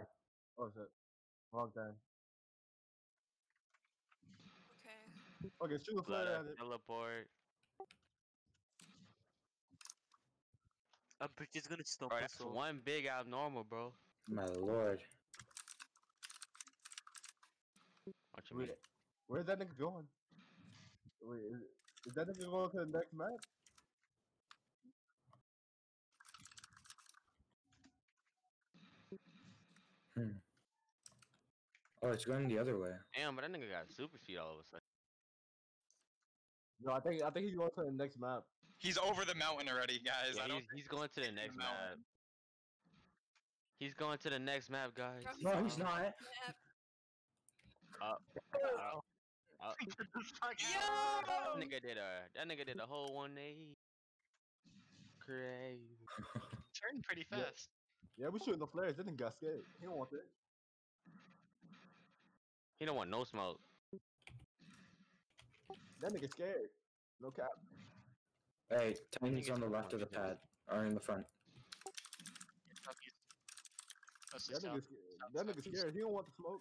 Oh shit. Wrong time. Okay. Okay, shoot a flare at it. teleport. I'm just gonna stump Bro, us that's one big abnormal, bro. My lord. What you mean? Wait, where's that nigga going? Wait, is, is that nigga going to the next map? Hmm. Oh, it's going the other way. Damn, but that nigga got super speed all of a sudden. No, I think I think he's going to the next map. He's over the mountain already, guys. Yeah, I don't he's, he's going to the next map. He's going to the next map, guys. No, he's not. Up. Up. Up. That nigga did a that nigga did a whole 180. Crazy. Turned pretty fast. Yeah, we shooting the flares. That nigga got scared. He don't want that. He don't want no smoke. That nigga scared. No cap. Hey, Tiny's on the left of the pad, or in the front. That nigga, scared. that nigga scared. He don't want the smoke.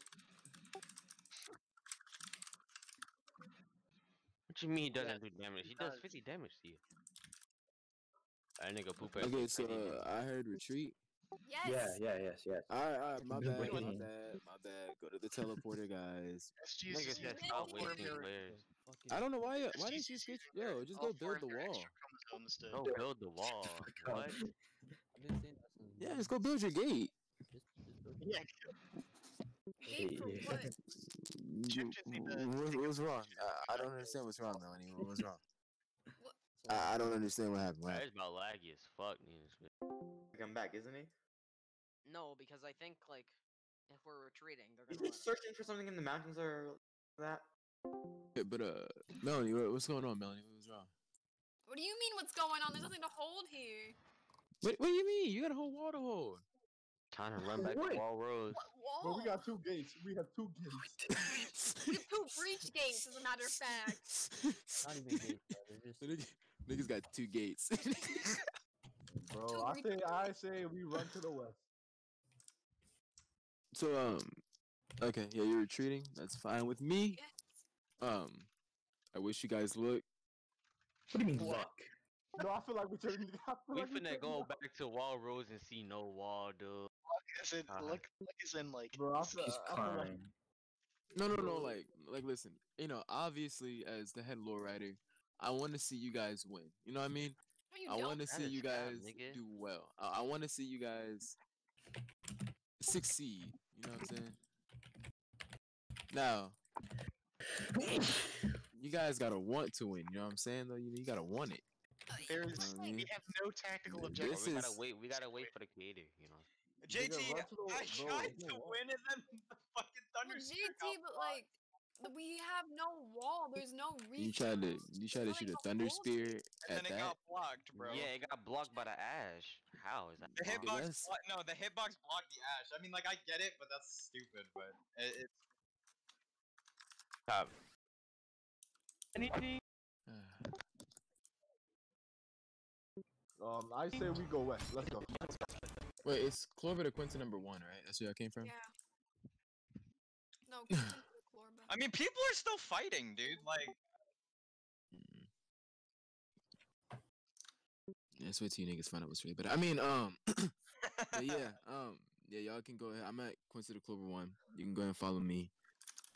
What you mean he doesn't do damage? He does 50 damage to you. That nigga poop ass Okay, so uh, I heard retreat. Yes. Yeah, yeah, yes, yes. Alright, alright, my bad, my bad, my bad. Go to the teleporter, guys. SG Nigga is said just stop four wasting mirror- I don't know why. y- Why didn't you is switch? Yo, just go build the wall. extra Go build the wall. What? I've been saying that since Yeah, just go build your gate. Just, just build Yeah, Gate for what? You- just need to What, what's wrong? I, I don't understand what's wrong, Melanie. What was wrong? I, I don't understand what happened. What Bro, it's about laggy as fuck, nigga. Come back, isn't he? No, because I think like if we're retreating, they're Is gonna. he searching for something in the mountains or that? Yeah, but uh, Melanie, what's going on, Melanie? What was wrong? What do you mean? What's going on? There's nothing to hold here. What, what do you mean? You got a whole wall to hold. Time to run back Wait. to Wall Rose. Wall. Bro, we got two gates. We have two gates. We have two breach gates, as a matter of fact. Not even gates, bro. Just Niggas got two gates. Bro, I say I say we run to the west. so um, okay, yeah, you're retreating. That's fine with me. Um, I wish you guys luck. What do you mean luck? No, I feel like we turning. I feel We like finna go back to Wall Rose and see no wall, dude. Look as in, Uh-huh. look, look as in like. Bro, I feel, He's I feel like crying. No, no, no. Like, like, listen. You know, obviously, as the head lore writer, I want to see you guys win. You know what I mean? No, you I don't. want to That see is you cap, guys nigga. do well. I, I want to see you guys succeed. You know what I'm saying? Now, you guys gotta want to win. You know what I'm saying? Though you, you gotta want it. There's, know I mean? we have no tactical This objective. we gotta is- wait. We gotta wait for the creator. You know. JT, run I bro, tried you to know win and then the fucking thunder. Well, thunder. JT, but like, We have no wall. There's no reach. You tried to you tried to shoot a thunder spear And at then it that. got blocked, bro. Yeah, it got blocked by the ash. How is that? The wrong? hitbox, that's- blo- no, the hitbox blocked the ash. I mean, like, I get it, but that's stupid. But it, it's Top. Anything? Um, I say we go west. Let's go. Wait, it's Clover to Quinta number one, right? That's where I came from. Yeah. No. Quinta Clorba. I mean, people are still fighting, dude. Like, Yeah, that's what you niggas find out what's real. But I mean, um, but yeah, um, yeah, y'all can go ahead. I'm at Quincy the Clover one. You can go ahead and follow me.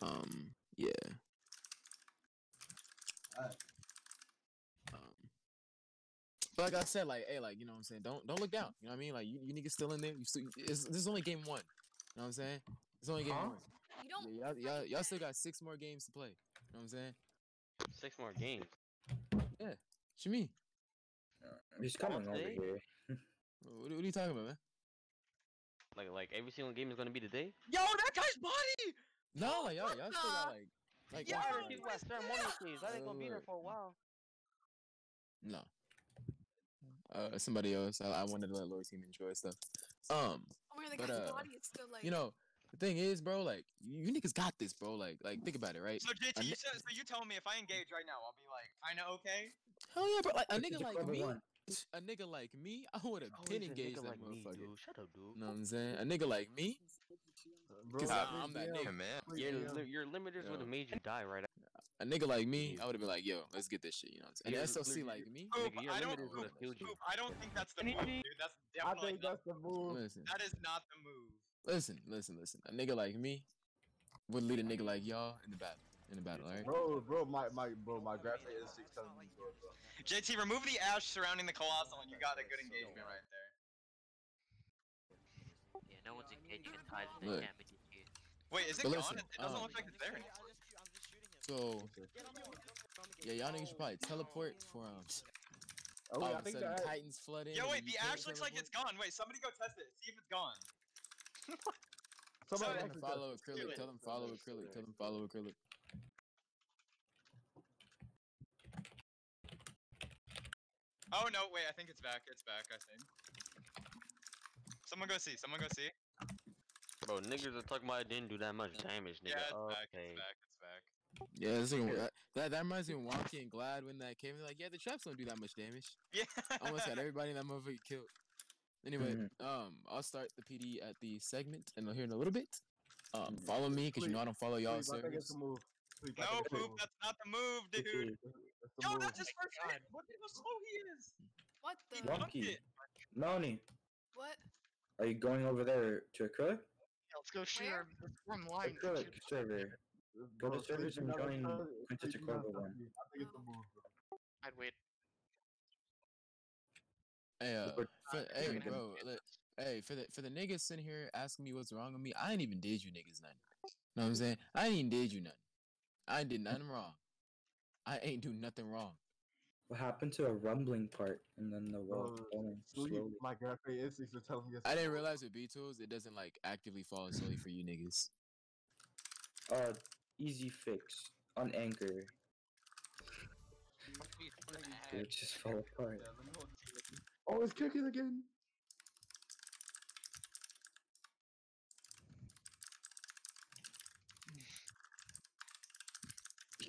Um, yeah. Um, but like I said, like, hey, like, you know what I'm saying? Don't don't look down. You know what I mean? Like, you, you niggas still in there. You still. It's, this is only game one. You know what I'm saying? It's only game Huh? one. You don't. Yeah, y'all, y'all, y'all still got six more games to play. You know what I'm saying? Six more games. Yeah. What you uh, mean? He's coming over here. What, what are you talking about, man? Like like every single game is gonna be today. yo, that guy's body. No, like y'all, y'all still got like, like. Yeah, one- People at ceremonial please. I think gonna be there Look. for a while. No. Uh, somebody else. I, I wanted to let Lord team enjoy stuff. Um, Oh my god, the but guy's uh, body is still like. you know, the thing is, bro, like you, you niggas got this, bro. Like, like think about it, right? So JT, you ni- said, so you tell me if I engage right now, I'll be like, kinda okay. Hell yeah, bro. Like a nigga like me, one. a nigga like me, I would have How been a engaged nigga that like me, motherfucker. dude? Shut up, dude. know what I'm saying? A nigga like me, Bro, cause I I, think I'm that nigga. man. Your yeah. li- your limiters would have Yeah. made you die right. A nigga like me, I would have been like, yo, let's get this shit. You know what I'm saying? Your And SLC like me, Poop, Nigga, I don't, limiters would poop, have killed you. poop, I don't think that's the move, dude. That's I think not, that's the move. listen, that is not the move. listen, listen, listen. A nigga like me would lead a nigga like y'all in the battle. In the battle, alright? Bro, bro, my, my, bro, my graphic is six telling me to do bro. JT, remove the ash surrounding the colossal, and you got a good engagement right there. Yeah, no one's engaging in ties. Look. They can't be defeated. Wait, is it But gone? listen, it, it doesn't um, look like it's there. So, yeah, y'all niggas should probably teleport for um. Oh, all yeah, I think sudden, that. Titans flood in. Yo, wait, the ash looks like it's gone. Wait, somebody go test it. See if it's gone. Somebody So- Tell them else to is follow just- acrylic. Tell them follow acrylic. Tell them follow acrylic. Oh no, wait, I think it's back. It's back, I think. Someone go see. Someone go see. Bro, niggas are talking about it didn't do that much damage, Yeah, nigga. it's back. It's back. It's back. Yeah, like, that, that that reminds me of Wonky and Glad when that came. They're like, yeah, the traps don't do that much damage. Yeah. Almost got everybody in that motherfucker killed. Anyway, Mhm. um, I'll start the PD at the segment, and I'll hear in a little bit. Um, follow me, cause you know I don't follow y'all Please, I think it's service. the move. Please, No, think it's the poop. move. That's not the move, dude. It's the- Yo, move. that's his first hit. Look at how slow he is. What the? dunked Wonky. it. Melanie, What? are you going over there to acrylic? Yeah, let's go shoot Where? our let's form lines. Acrylic server. Go to servers and join tell- Quinta please, you gotta Corvo one. I think it's the move, bro. I'd wait. Hey, uh, Or- for, hey, bro, look, hey, for the for the niggas sitting here asking me what's wrong with me, I ain't even did you niggas nothing. Know what I'm saying? I ain't even did you nothing. I ain't did nothing wrong. I ain't do nothing wrong. What happened to a rumbling part and then the wall Bro, falling slowly? My graphic instincts are telling me I didn't realize with B tools it doesn't like actively fall slowly for you niggas. Uh, easy fix on Anchor. It just fell apart. Oh, it's kicking again.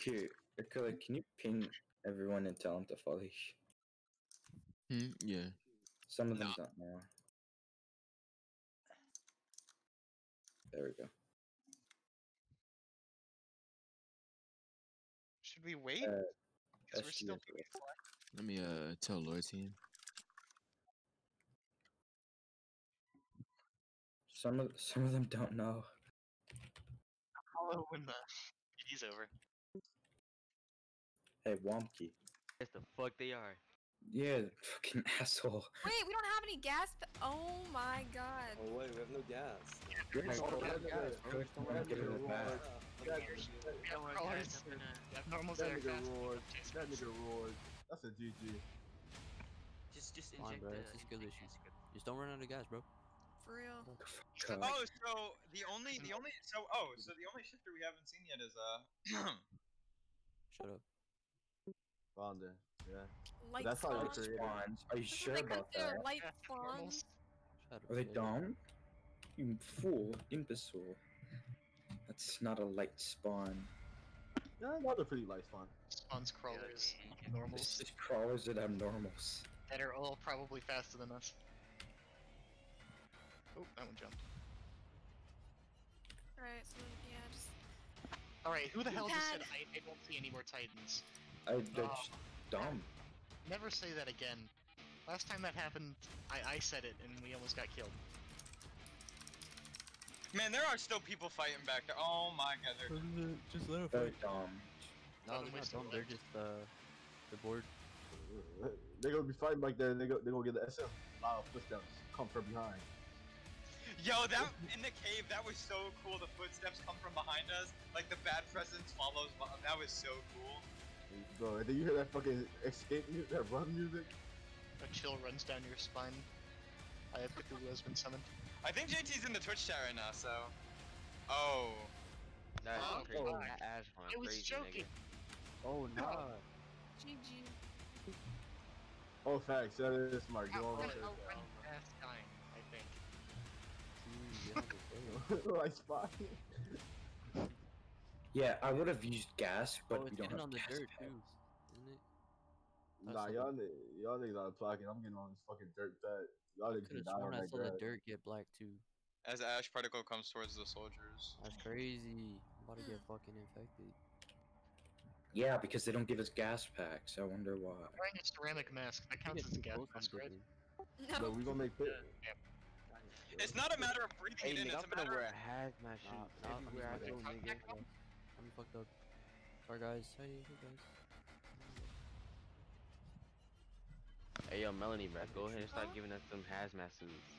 Here, Acrylic, can you ping everyone and tell them to follow you? Hmm, yeah. Some of them don't know. There we go. We wait? Uh, we're still. Let me uh tell Lord team. Some of some of them don't know. Follow when the PD's over. Hey, Wompy. Yes, the fuck they are. Yeah, fucking asshole. Wait, we don't have any gas. pa- Oh my god. Oh wait, we have no gas. Like, get yeah, it yeah, back, bro. Come on, get it back. That, Crawlers. Normals that that nigga roared. That nigga roared. That's a GG. Just, just Fine, inject bro. the. It's a skill issue. Just don't run out of gas, bro. For real. God. Oh, so the only the only so oh so the only shifter we haven't seen yet is uh Shut up. Found it. Yeah. Light That's how spawn? they created. Spawns. Are you That's sure they about consider that? light spawn. Shut up. Are they dumb? You fool, imbecile. That's not a light spawn. Yeah, another pretty light spawn. Spawns crawlers, This normals, is crawlers and abnormals. that are all probably faster than us. Oh, that one jumped. Alright, so yeah, just Alright, who the hell just said I, I don't see any more titans? I, they're Oh. Just dumb. Never say that again. Last time that happened, I, I said it and we almost got killed. man there are still people fighting back there. Oh my god, they're Just let They're dumb. No, they're not dumb. They're just uh, they're bored. They're gonna be fighting back there and they go, they're gonna get the SM. A lot of footsteps come from behind. Yo, that in the cave, that was so cool. The footsteps come from behind us, like the bad presence follows. That was so cool. Bro, did you hear that fucking escape music, that run music? A chill runs down your spine. I have Cthulhu has been summoned. I think JT's in the Twitch chat right now, so. Oh. That's Oh, crazy. God. That ass one I was crazy, joking. Oh no. GG. Oh, facts. That is smart. Go I'll on run, with I'll run past dying, I think. it. like spot. Yeah, I would have used gas, but oh, we don't have on the gas dirt packs. too, isn't it? Nah, y'all, ni- y'all niggas out of pocket. I'm getting on this fucking dirt pad. Y'all niggas Could have sworn I that saw the dirt get black too. As ash particle comes towards the soldiers. That's crazy. I'm about to get fucking infected. Yeah, because they don't give us gas packs. I wonder why. Wearing a ceramic mask, that counts as a gas mask, right? Yo, we gonna make it. It's not a matter of breathing Hey, it in, it's I'm a gonna matter wear of. a hazmat suit nah, I'm everywhere I just go, fucked nigga. Up. Fucked up. Sorry guys. Hey, hey guys. Hey, yo, Melanie, bro, go ahead and start giving us some hazmat suits.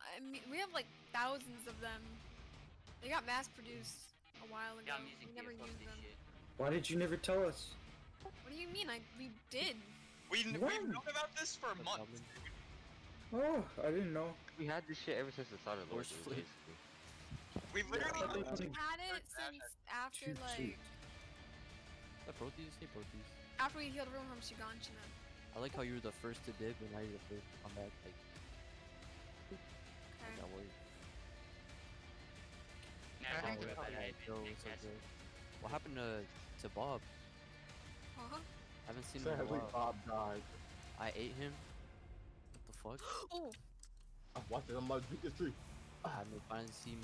I mean, we have like thousands of them. They got mass produced a while ago. we never used them. Why did you never tell us? What do you mean? I we did. We, we've When? known about this for months. Oh, I didn't know. We had this shit ever since the start of the Force Lord, flip. basically. We literally. We had it since after Shoot, like shoot. That Proteus? Hey Proteus. after we healed everyone from Shiganshina. I like how you were the first to dip and now you're the first to come back. Like, Okay. that worked. I think that- yeah, yo, what's? What happened to to Bob? Huh? haven't seen him in a Sadly, while. Bob died. I ate him. What the fuck? Oh, I'm watching him like beat this tree. I haven't finally seen.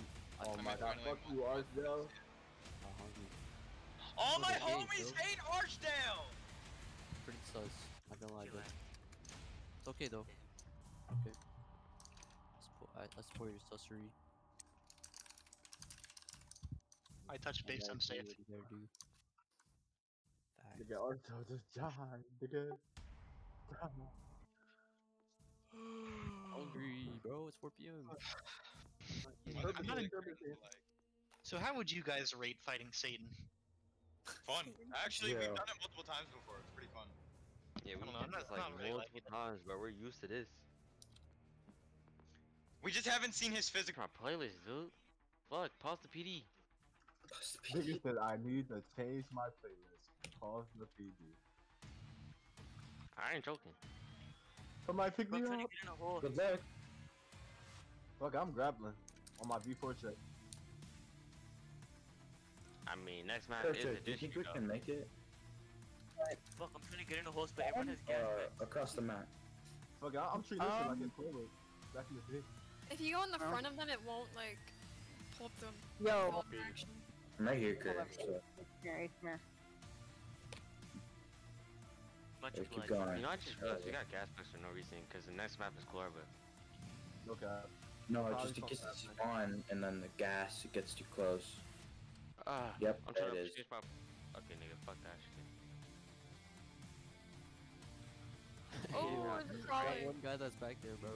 Oh I my god, fuck you, Archdale. I'm hungry. All my Hey, homies bro. hate Archdale! Pretty sus. Not gonna lie, bro. It's okay though. Okay. I support, I, I support your sussery. I touch base, I'm safe. What you gotta do. Facts. Nigga, Archdale just died. Nigga. Hungry, bro. It's 4 p.m. I'm not in- So how would you guys rate fighting Satan? Fun. Actually, Yeah. we've done it multiple times before. It's pretty fun. Yeah, we don't know, did I'm not- this like not really multiple liking it. times, but We're used to this. We just haven't seen his physical. My playlist, dude. Fuck, pause the PD. Nigga said I need to change my playlist. Pause the PD. I ain't joking. Somebody pick me up. Good luck. Fuck, I'm grappling on my V4 check. I mean, next match is a Do you think we can make it? Fuck, I'm trying to get in the host, but everyone has gas Uh, across the map. Fuck, I- I'm treating this shit like Um, a toilet. Back in the day. if you go in the front of them, it won't like pull up them. Yo. fall direction. I'm right here, Kurt. So Much yeah, keep obliged. going. You know, I just realized we got gas packs for no reason, because the next map is Corva. Okay. No, Probably just in fuck case that, spawn and then the gas it gets too close. Ah, Yep, I'm there trying it to is. change my. Okay, nigga, fuck that shit. Oh, there's a crawler. One guy that's back there, bro.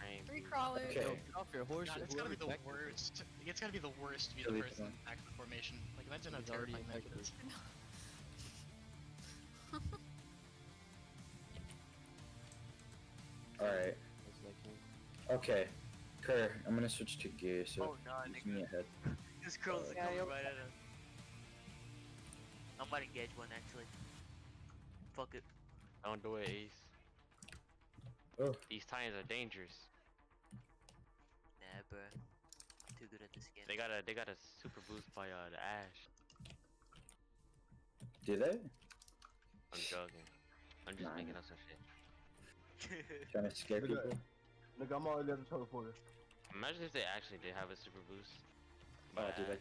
Frame. Three crawlers. Okay. Yo, get off your horse. God, and it's gotta be the back there. worst. It's gotta be the worst to be the Delete person them. back in the formation. Like imagine how He's already terrifying that infected. is. Alright. That's like him. Okay. Kerr, I'm gonna switch to gear, so Oh, nah, use me ahead. This girl's Uh, coming right at us. I might engage one actually. Fuck it. I don't do it, Ace. Oh. These titans are dangerous. Nah, bruh. Too good at this game. They got a they got a super boost by uh the Ash. Do they? I'm joking. I'm just Nah, making nah. up some shit. Trying to scare people? Nigga, I'm already at the teleporter. Imagine if they actually did have a super boost. Oh, dude, that,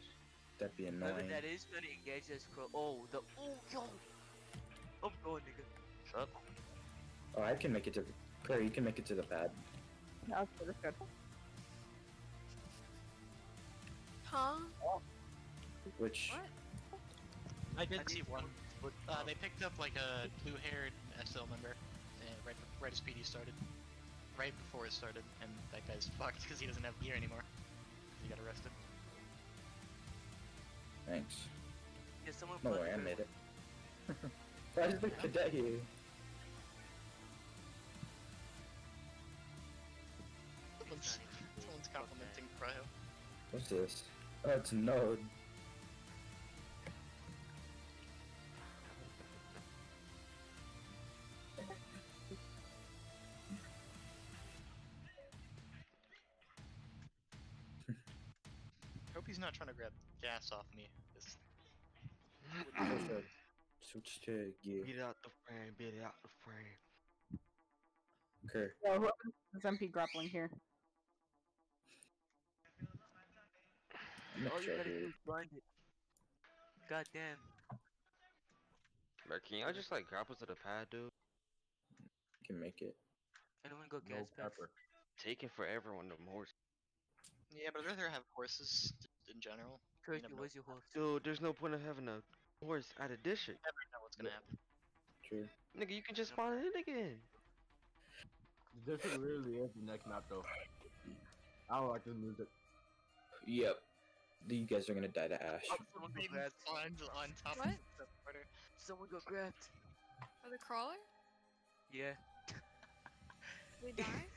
that'd be Whoever annoying. that is gonna engage this crow. Oh, the oh yo. I'm going, nigga. Up. Oh, I can make it to the. Kerr, you can make it to the pad. That's good. That's good. Huh? Which. I did see one. Uh, they picked up like a blue-haired SL member, uh, right right as PD started, right before it started, and that guy's fucked because he doesn't have gear anymore. He got arrested. Thanks. Yeah, someone No put way, I made it. Why is the cadet here? Someone's, someone's complimenting Cryo. What's this? Oh, it's a node. Gas off me. This Okay, Switch to gear. Get out the frame, get out the frame. Okay. Yeah, whoever is MP grappling here. I'm All oh, you sure gotta do here. is blind it. God damn. Bro, can y'all just like grapple to the pad, dude? Can make it. Anyone go No gas packs? pepper. Taking forever on the horse. Yeah, but I'd rather have horses in general. You Kirsty, never your horse? Dude, there's no point of having a horse at a district. never know what's gonna happen. True. Nigga, you can just spawn it in again. The district really is the next map though. I don't like this music. Yep. You guys are gonna die to Ash. Oh, Someone go Being grabbed. spawned on top What? of the border. Someone got grabbed. By the crawler? Yeah. We die?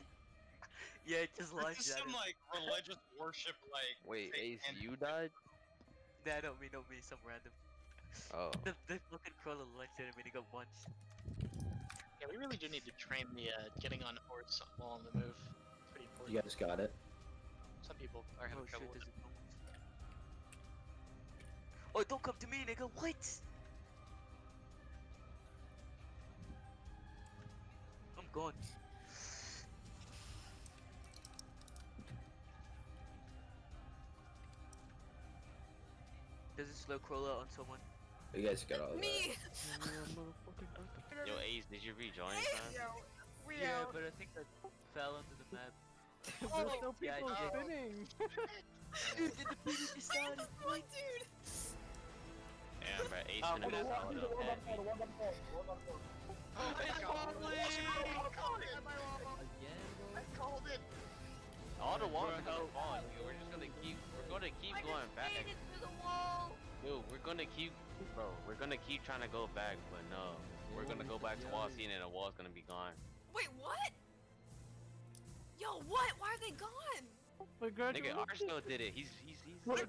Yeah, it just This launched is some like religious worship, like. Wait, fake Ace, you died? Nah, not me, not me, some random. Oh. The, the fucking crawler launched at him and he got punched. Yeah, we really do need to train the uh, getting on horse while on the move. It's pretty important. You guys got it. Some people are having Oh trouble shit, with it. Oh, don't come to me, nigga. What? I'm gone. There's a slow crawler on someone. You guys got all that. Me! Yo, Ace, did you rejoin, son? we yeah, out. but I think I fell onto the map. There's still Yeah, I people did. spinning. Dude, did the PvP start? What, dude? Damn, bro, Ace Um, finna miss out on that. Oh my god! I called it! All the walls are gonna We're just gonna keep. We're gonna keep going back. Made it through the wall. Dude, we're gonna keep, bro. We're gonna keep trying to go back, but no. We're gonna go back to wall Sina and the wall's gonna be gone. Wait, what? Yo, what? Why are they gone? My Nigga, Arsenal did it. He's he's he's. What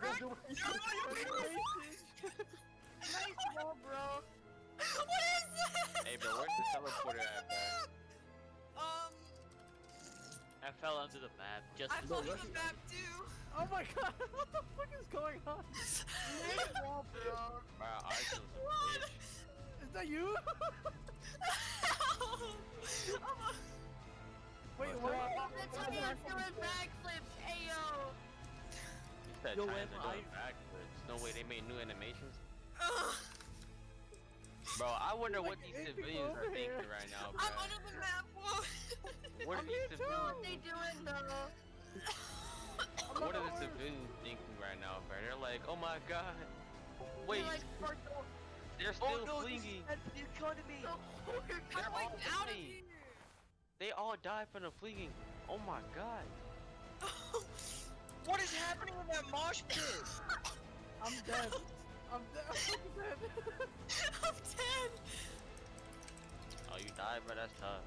Nice ball, bro. What is that? Hey, bro, where's the teleporter at, bro? Um, I fell under the map. Just I fell on the map too. Oh my god, what the fuck is going on? Nice ball, bro. Bro, Arsenal's a bitch. Is that you? Wait, what? That's why I'm doing backflips, ayo. He said Yo, China's Emma, are doing I- backflips. No way, they made new animations. Bro, I wonder what these eight civilians people are over thinking here. right now, I'm bro. under the map. Whoa. What are these civilians? they doing though? What are the civilians thinking right now, bro? They're like, oh my god. Wait, Like, oh, they're Oh still no, fleeing. bad the economy. They're like all out of fleeing. here. They all died from the fleeing. Oh my god. What is happening in that mosh pit? I'm dead. I'm dead. I'm dead. I'm dead. Oh, you died, bro? That's tough.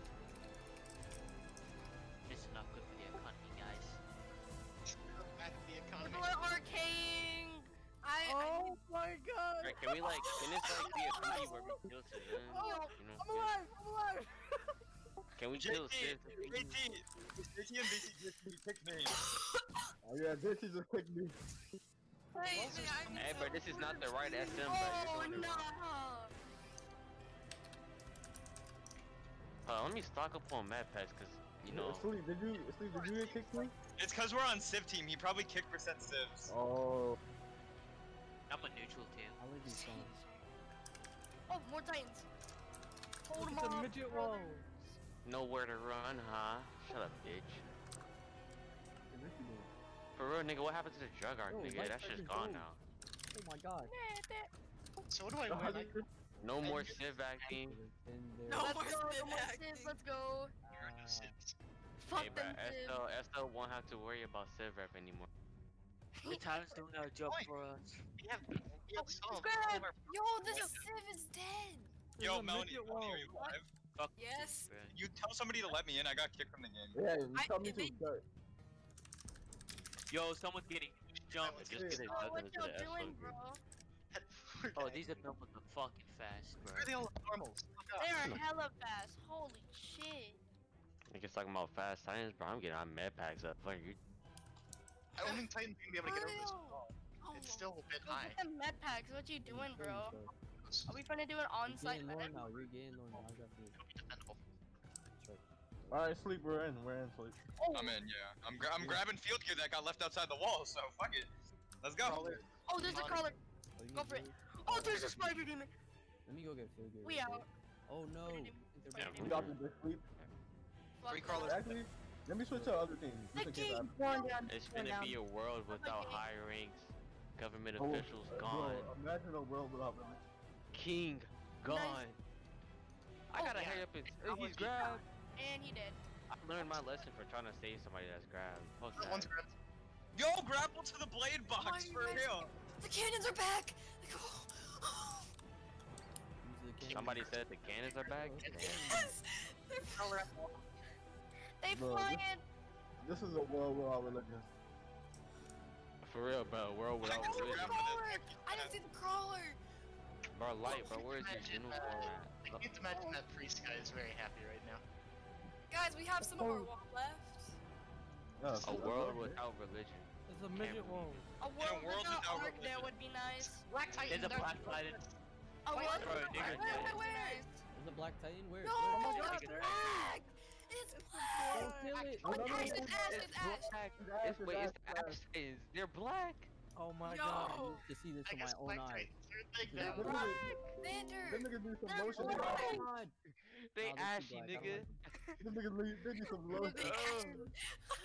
This is not good for the economy, guys. people are arcing. I. Oh my god. Right, can we like, can this like be a cookie where we kill civilians? Oh, You know, I'm alive. I'm alive. can we kill JT. JT, JT and BC just picked me. Oh yeah, this is a pick me. Wait, wait, I need Hey, but this is not the right SM, bro. Oh You're doing it no. Uh, let me stock up on mad pets, cause you know. Sleep, did you sleep? Did you get kicked me? It's cause we're on Civ team. He probably kicked for set civs. Oh. I'm a neutral too. I live in songs. Oh, more titans. Hold Look them at the midget wall. Nowhere to run, huh? Shut up, bitch. For real, nigga, what happened to the drug art, Yo, nigga? light That shit's fucking gone gold. now. Oh my god. So what do I wear? No more civ acting. No let's go, more Civ, let's go. Fuck Hey, them bro, Civ. SL, SL won't have to worry about civ rep anymore. The times doing our job for us. we have, we have some. Grab! Yo, this Civ is dead. Yo, Melanie, Melanie, are you live? Fuck Yes. You tell somebody to let me in. I got kicked from the game. Yeah, you I- tell me to start. Yo, someone's getting jumped. Just get it Oh, what y'all doing, bro? Oh, these are numbers are fucking fast, bro. Where are they all normals? They are hella fast. Holy shit. Niggas talking about fast science, bro. I'm getting on med packs up. Fuck you. I don't think Titan's gonna be able to get over this wall. Oh, It's still a bit Go high. get them med packs. What you doing, bro? Are we gonna do an on-site getting lower med? now. You're getting lower now. I got you. All right, sleep. We're in. We're in. Sleep. Oh. I'm in, yeah. I'm, gra I'm grabbing field gear that got left outside the wall, so fuck it. Let's go. Oh, there's a crawler. Oh, Go for it. Oh, there's a spider demon. Let me go get field gear. We real out. quick. Oh no. Yeah, We got the sleep. Fuck Three crawlers. Actually, let me switch to other things. Just in case I- Going down. It's going gonna be a world without high ranks, government Oh, officials gone, Bro, imagine a world without religion. king gone. I Oh, gotta yeah. hurry up and That he's grabbed. And he did. I learned my lesson for trying to save somebody that's grabbed. Fuck That one's that. grabbed. Yo, grapple to the blade box Why for real. The cannons are back. Like, oh, Use the cannon. Somebody said the cannons are back. yes. They're Crawler. They Bro, flying. This is a world without religion. For real, bro. World without Oh, the religion. crawler. I didn't see the crawler. Bro, light, bro. Where's your Imagine, uniform uh, at? I can't imagine that priest guy is very happy right now. Guys, we have some of our wall left. Yeah, A world love without religion. There's a midget wall. A world, world without without art there would be nice. Black Titan. There's a black titan. A what? Bro, Where, nigga, where, yeah. where? There's a black titan. Where? No, Where? it's black. It's black. Don't kill it. Oh, No, no, it's no, Ash, it's Ash, it's Ash. black. It's, wait, Ash, it's Ash Titans. They're black. Oh my Yo. god. I need to see this I with my own Black eyes. Titans are big They're black. Xander. Them niggas do some They're lotion. Oh black. my god. They Nah, they're too ashy, black. I nigga. like them. Them niggas need- they need some lotion. Big Ash.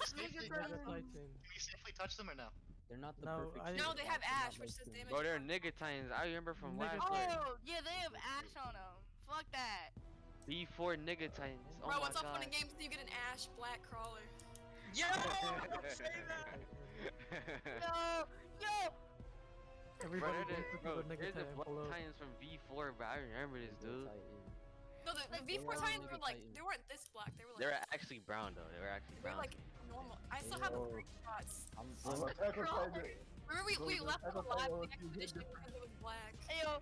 Safely, can titan. we safely touch them or no? They're not the No, perfect. No, they have Ash, which light does damage. Bro, they're nigga titans. I remember from Nigga last year. Oh, yeah, they have Ash on them. Fuck that. V4 nigga titans. Oh Bro, my what's up god. when in games you get an Ash black crawler? Yo, don't say that. Yo, yo. Bro, Everybody they're the- bro, the nigga they're the black below. titans from V4, bro. I remember this, dude. No, the, the V4 Titans nigga were like, Titans. they weren't this black. They were like, They were actually brown, though. They were actually brown. they were brown. like normal. I still have the Yo. bright spots. I'm, Bro, I'm, Attack on Crawler. Titan. Remember we, we left Attack on on the last Titan was too expedition different. because it was black. Hey yo.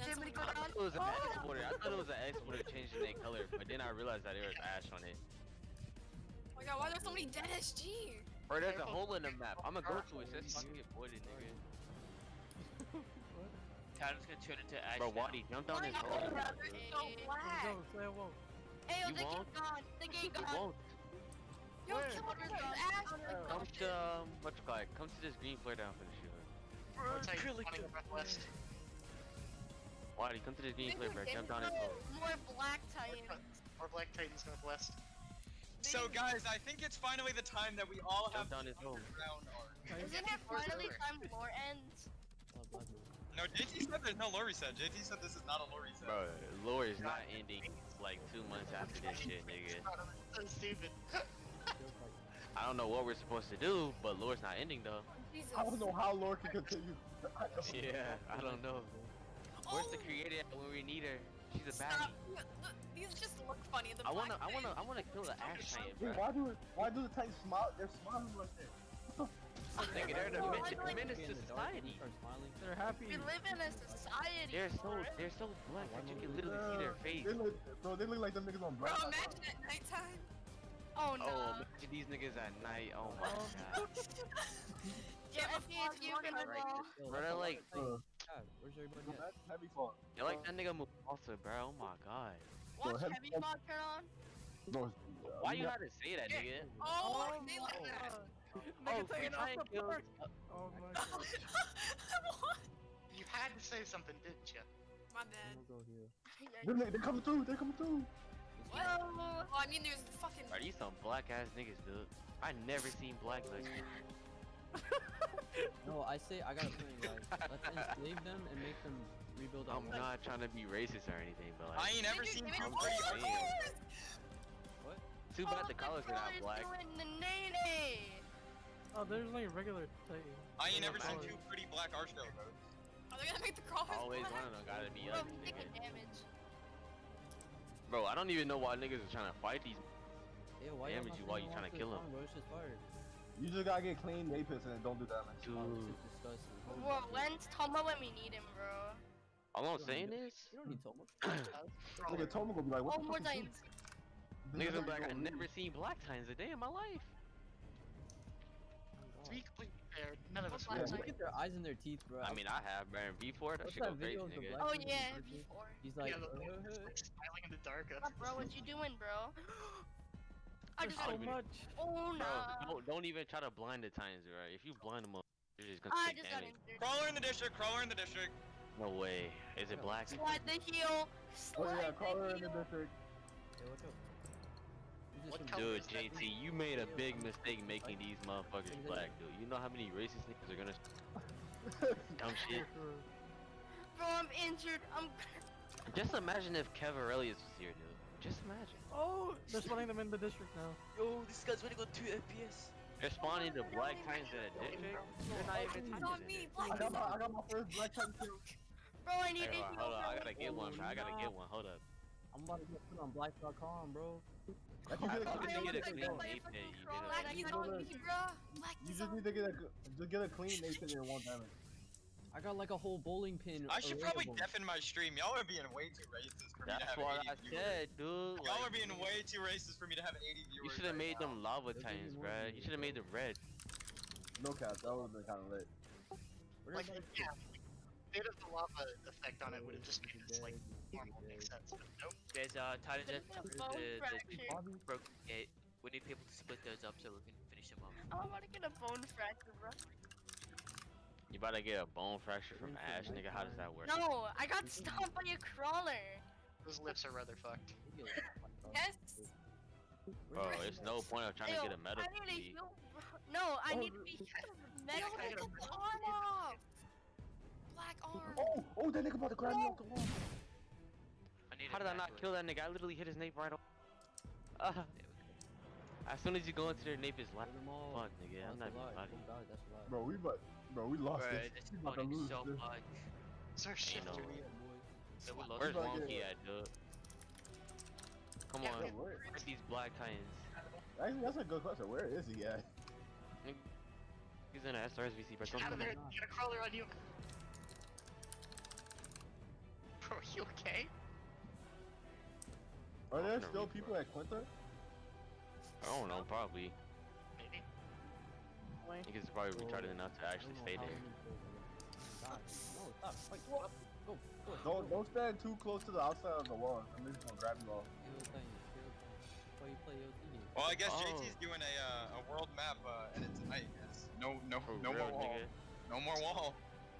That's I thought it was an Oh. exploiter. I thought it was an exploiter changing their color, but then I realized that there was ash on it. Oh my god, why are there so many dead SG? Bro, there's a hole in the map. I'm gonna go to it. It says fucking get voided, nigga. Titan's gonna turn into Ash. Bro, now. Wadi, jump down this Why hole. are so black? Say I won't. Hey yo, You the won't? gone. The game You gone. won't. Yo, kill there's Ash. Come to, um, what you call it? Come to this green flare down for the shooter. Black Titan running northwest. Wadi, come to this green flare, bro. Jump down this hole. More black titans. Or Black Titans northwest. So guys, I think it's finally the time that we all have Jump down this hole. underground art. Isn't it finally time lore ends? No, JT said there's no lore reset. JT said this is not a lore reset. Bro, lore is not ending like two months after this shit, nigga. So stupid. I don't know what we're supposed to do, but lore's not ending though. Jesus. I don't know how lore can continue. I don't Yeah, I don't know. Where's the creator when we need her? She's a Stop. baddie. Look, look, These just look funny. The I wanna, I wanna, I wanna kill the Ash Titan, Dude, bro. why do why do the Titans smile? They're smiling like that. Nigga, they're the Oh, men- I they're like- menace to in the society. you start smiling. They're happy. We live in a society. They're so bro. they're so black that you can literally see their face. They look, bro, they look like the niggas on Bro, Black. imagine at nighttime. Oh no. Oh, imagine these niggas at night. Oh my god. Yeah, FPS, you can roll. Bro, they're like, Uh, God, where's everybody at? that's heavy fall. they're like that nigga Mufasa, bro. Oh my god. Bro, Watch heavy heavy fall- fog turn on. Bro, uh, Why you got- had to say that, nigga? Oh, they like that. Oh, taking off trying the to park. Oh my god. You had to say something, didn't you? My bad. We'll go here. Them niggas- They're coming through. They're coming through. What? Oh, I mean, there's fucking. Are these some black ass niggas, dude? I never seen black like No, I say I got a plan, guys. Let's enslave them and make them rebuild I'm world. not trying to be racist or anything, but like, I ain't never seen two it- pretty Oh, What? too bad oh, the colors are not black. Oh, there's like a regular Titan. I ain't never seen two pretty black Archdale bros. Are they gonna make the crawlers Always black? one of them gotta be Bro, ugly, taking damage. Bro, I don't even know why niggas are trying to fight these. Hey, why Damage you while you no tryna to kill the 'em. song, Bro, it's just fire. You just gotta get clean napes and don't do that this Dude, is disgusting. Holy Bro, shit. Toma when we need him, bro. all I'm don't saying need is, You don't need Toma. Nigga, Toma gonna be like, what Oh, the more fuck is Titans. this? niggas gonna be like, I gonna never seen black times a day in my life. To be completely fair, none of us Yeah, look at their eyes and their teeth, bro. I mean, I have, man. V4, that What's shit go that crazy, video of the nigga. Oh yeah, the teeth? before. He's like, yeah, the, uh, like smiling in the dark. What, bro? What you doing, bro? I There's just so don't even- much. Oh no. Bro, don't, don't even try to blind the Titans, right? If you blind them, up, they're just gonna I take just damage. injured. Crawler in the district. Crawler in the district. No way. Is it black? Slide the heel. Oh Slide yeah, call her the in the district. hey, watch out. He's just What Dude, is that JT, thing? you made a big mistake making these motherfuckers black, dude. You know how many racist niggas are gonna dumb shit? Bro, I'm injured. I'm. Just imagine if Kev Aurelius was here, dude. Just imagine. Oh, they're spawning them in the district now. Yo, this guy's gonna go 2 FPS. They're spawning the black titans in a district. They're not even It's titans on me. Black I got my, I got my first black titan kill. Bro, I need Hey, a hold on, I gotta get one, bro. I gotta get one. Hold up. I'm about to get put on black.com, bro. Like, you I get a thought you get a I clean want ape you crawler. did Black it. is on me, bro. Black You just need to get a just get a clean Nathan and one damage. I got like a whole bowling pin. I should probably available. deafen my stream. Y'all are being way too racist for me to have what 80 I viewers. said, dude. Y'all Like, are being way too racist for me to have 80 viewers. you should have right made now. them lava They'll titans, bro. more You you should have made them red. No cap, that would have been kind of lit. We're Like, gonna yeah, bit of the lava effect on it would have just made it like normal make sense. But nope. There's uh, Titan Jet. Bone The, the, fracture. broke gate. We need people to split those up so we can finish them off. I'm about to get a bone fracture, bro. You about to get a bone fracture from Ash, nigga. How does that work? No, I got stomped by a crawler. Those lips are rather fucked. Yes. Bro, it's no point of trying Yo, to get a medical I need a heal. No, I Oh, need to be Yo, medical. they took the arm off. Black arm. Oh, oh, that nigga about to grab me off the wall. How did I not kill that nigga? I literally hit his nape right off. Uh, as soon as you go into their nape is like, them all. fuck, nigga. I'm not That's even fighting. God, that's a lie. Bro, we but bro, we lost Bruh, this. this is We about to lose so this. much. Is there shit know. to Yeah, read? boy. So we lost. Where's about to get Wonky at, dude? Come Yeah, on, Yo, where, where's these black titans? actually, that's a good question. Where is he at? He's in an SRSVC, bro. Get Don't out of there! in. Get a crawler on you! Bro, you okay? Are there still we- people at Quinta? I don't know, probably. Maybe. Niggas is probably retarded enough to actually stay there. God, no, stop. Fight. Go, go, go. Don't don't stand too close to the outside of the wall. I'm just gonna grab you off. Kill things, kill things. That's why you play OT games. Well, I guess Oh. JT's doing a uh, a world map uh, edit tonight. Guys. No no For no real, more wall. nigga. No more wall.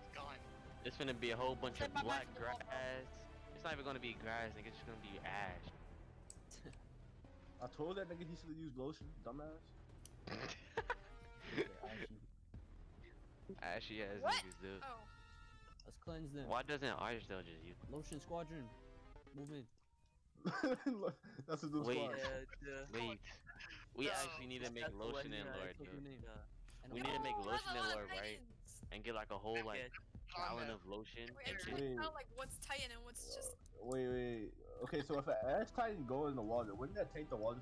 It's gone. It's gonna be a whole bunch of Step up black after the wall, grass. It's not even gonna be grass, nigga. It's just gonna be ash. I told that nigga he should have used lotion, dumbass. Ashy ass What? niggas, dude. Oh. Let's cleanse them. Why doesn't Archdale just use? Lotion squadron. Move in. That's a new Wait, squad. Uh, wait. We No, actually need to make that's lotion one and lord, dude. your uh, We a- need to make Oh, lotion that's and lord, right? And get like a whole like gallon of lotion Wait, and I can't Wait. tell like what's Titan and what's just. Wait, wait. Okay, so if an Ash Titan go in the water, wouldn't that take the water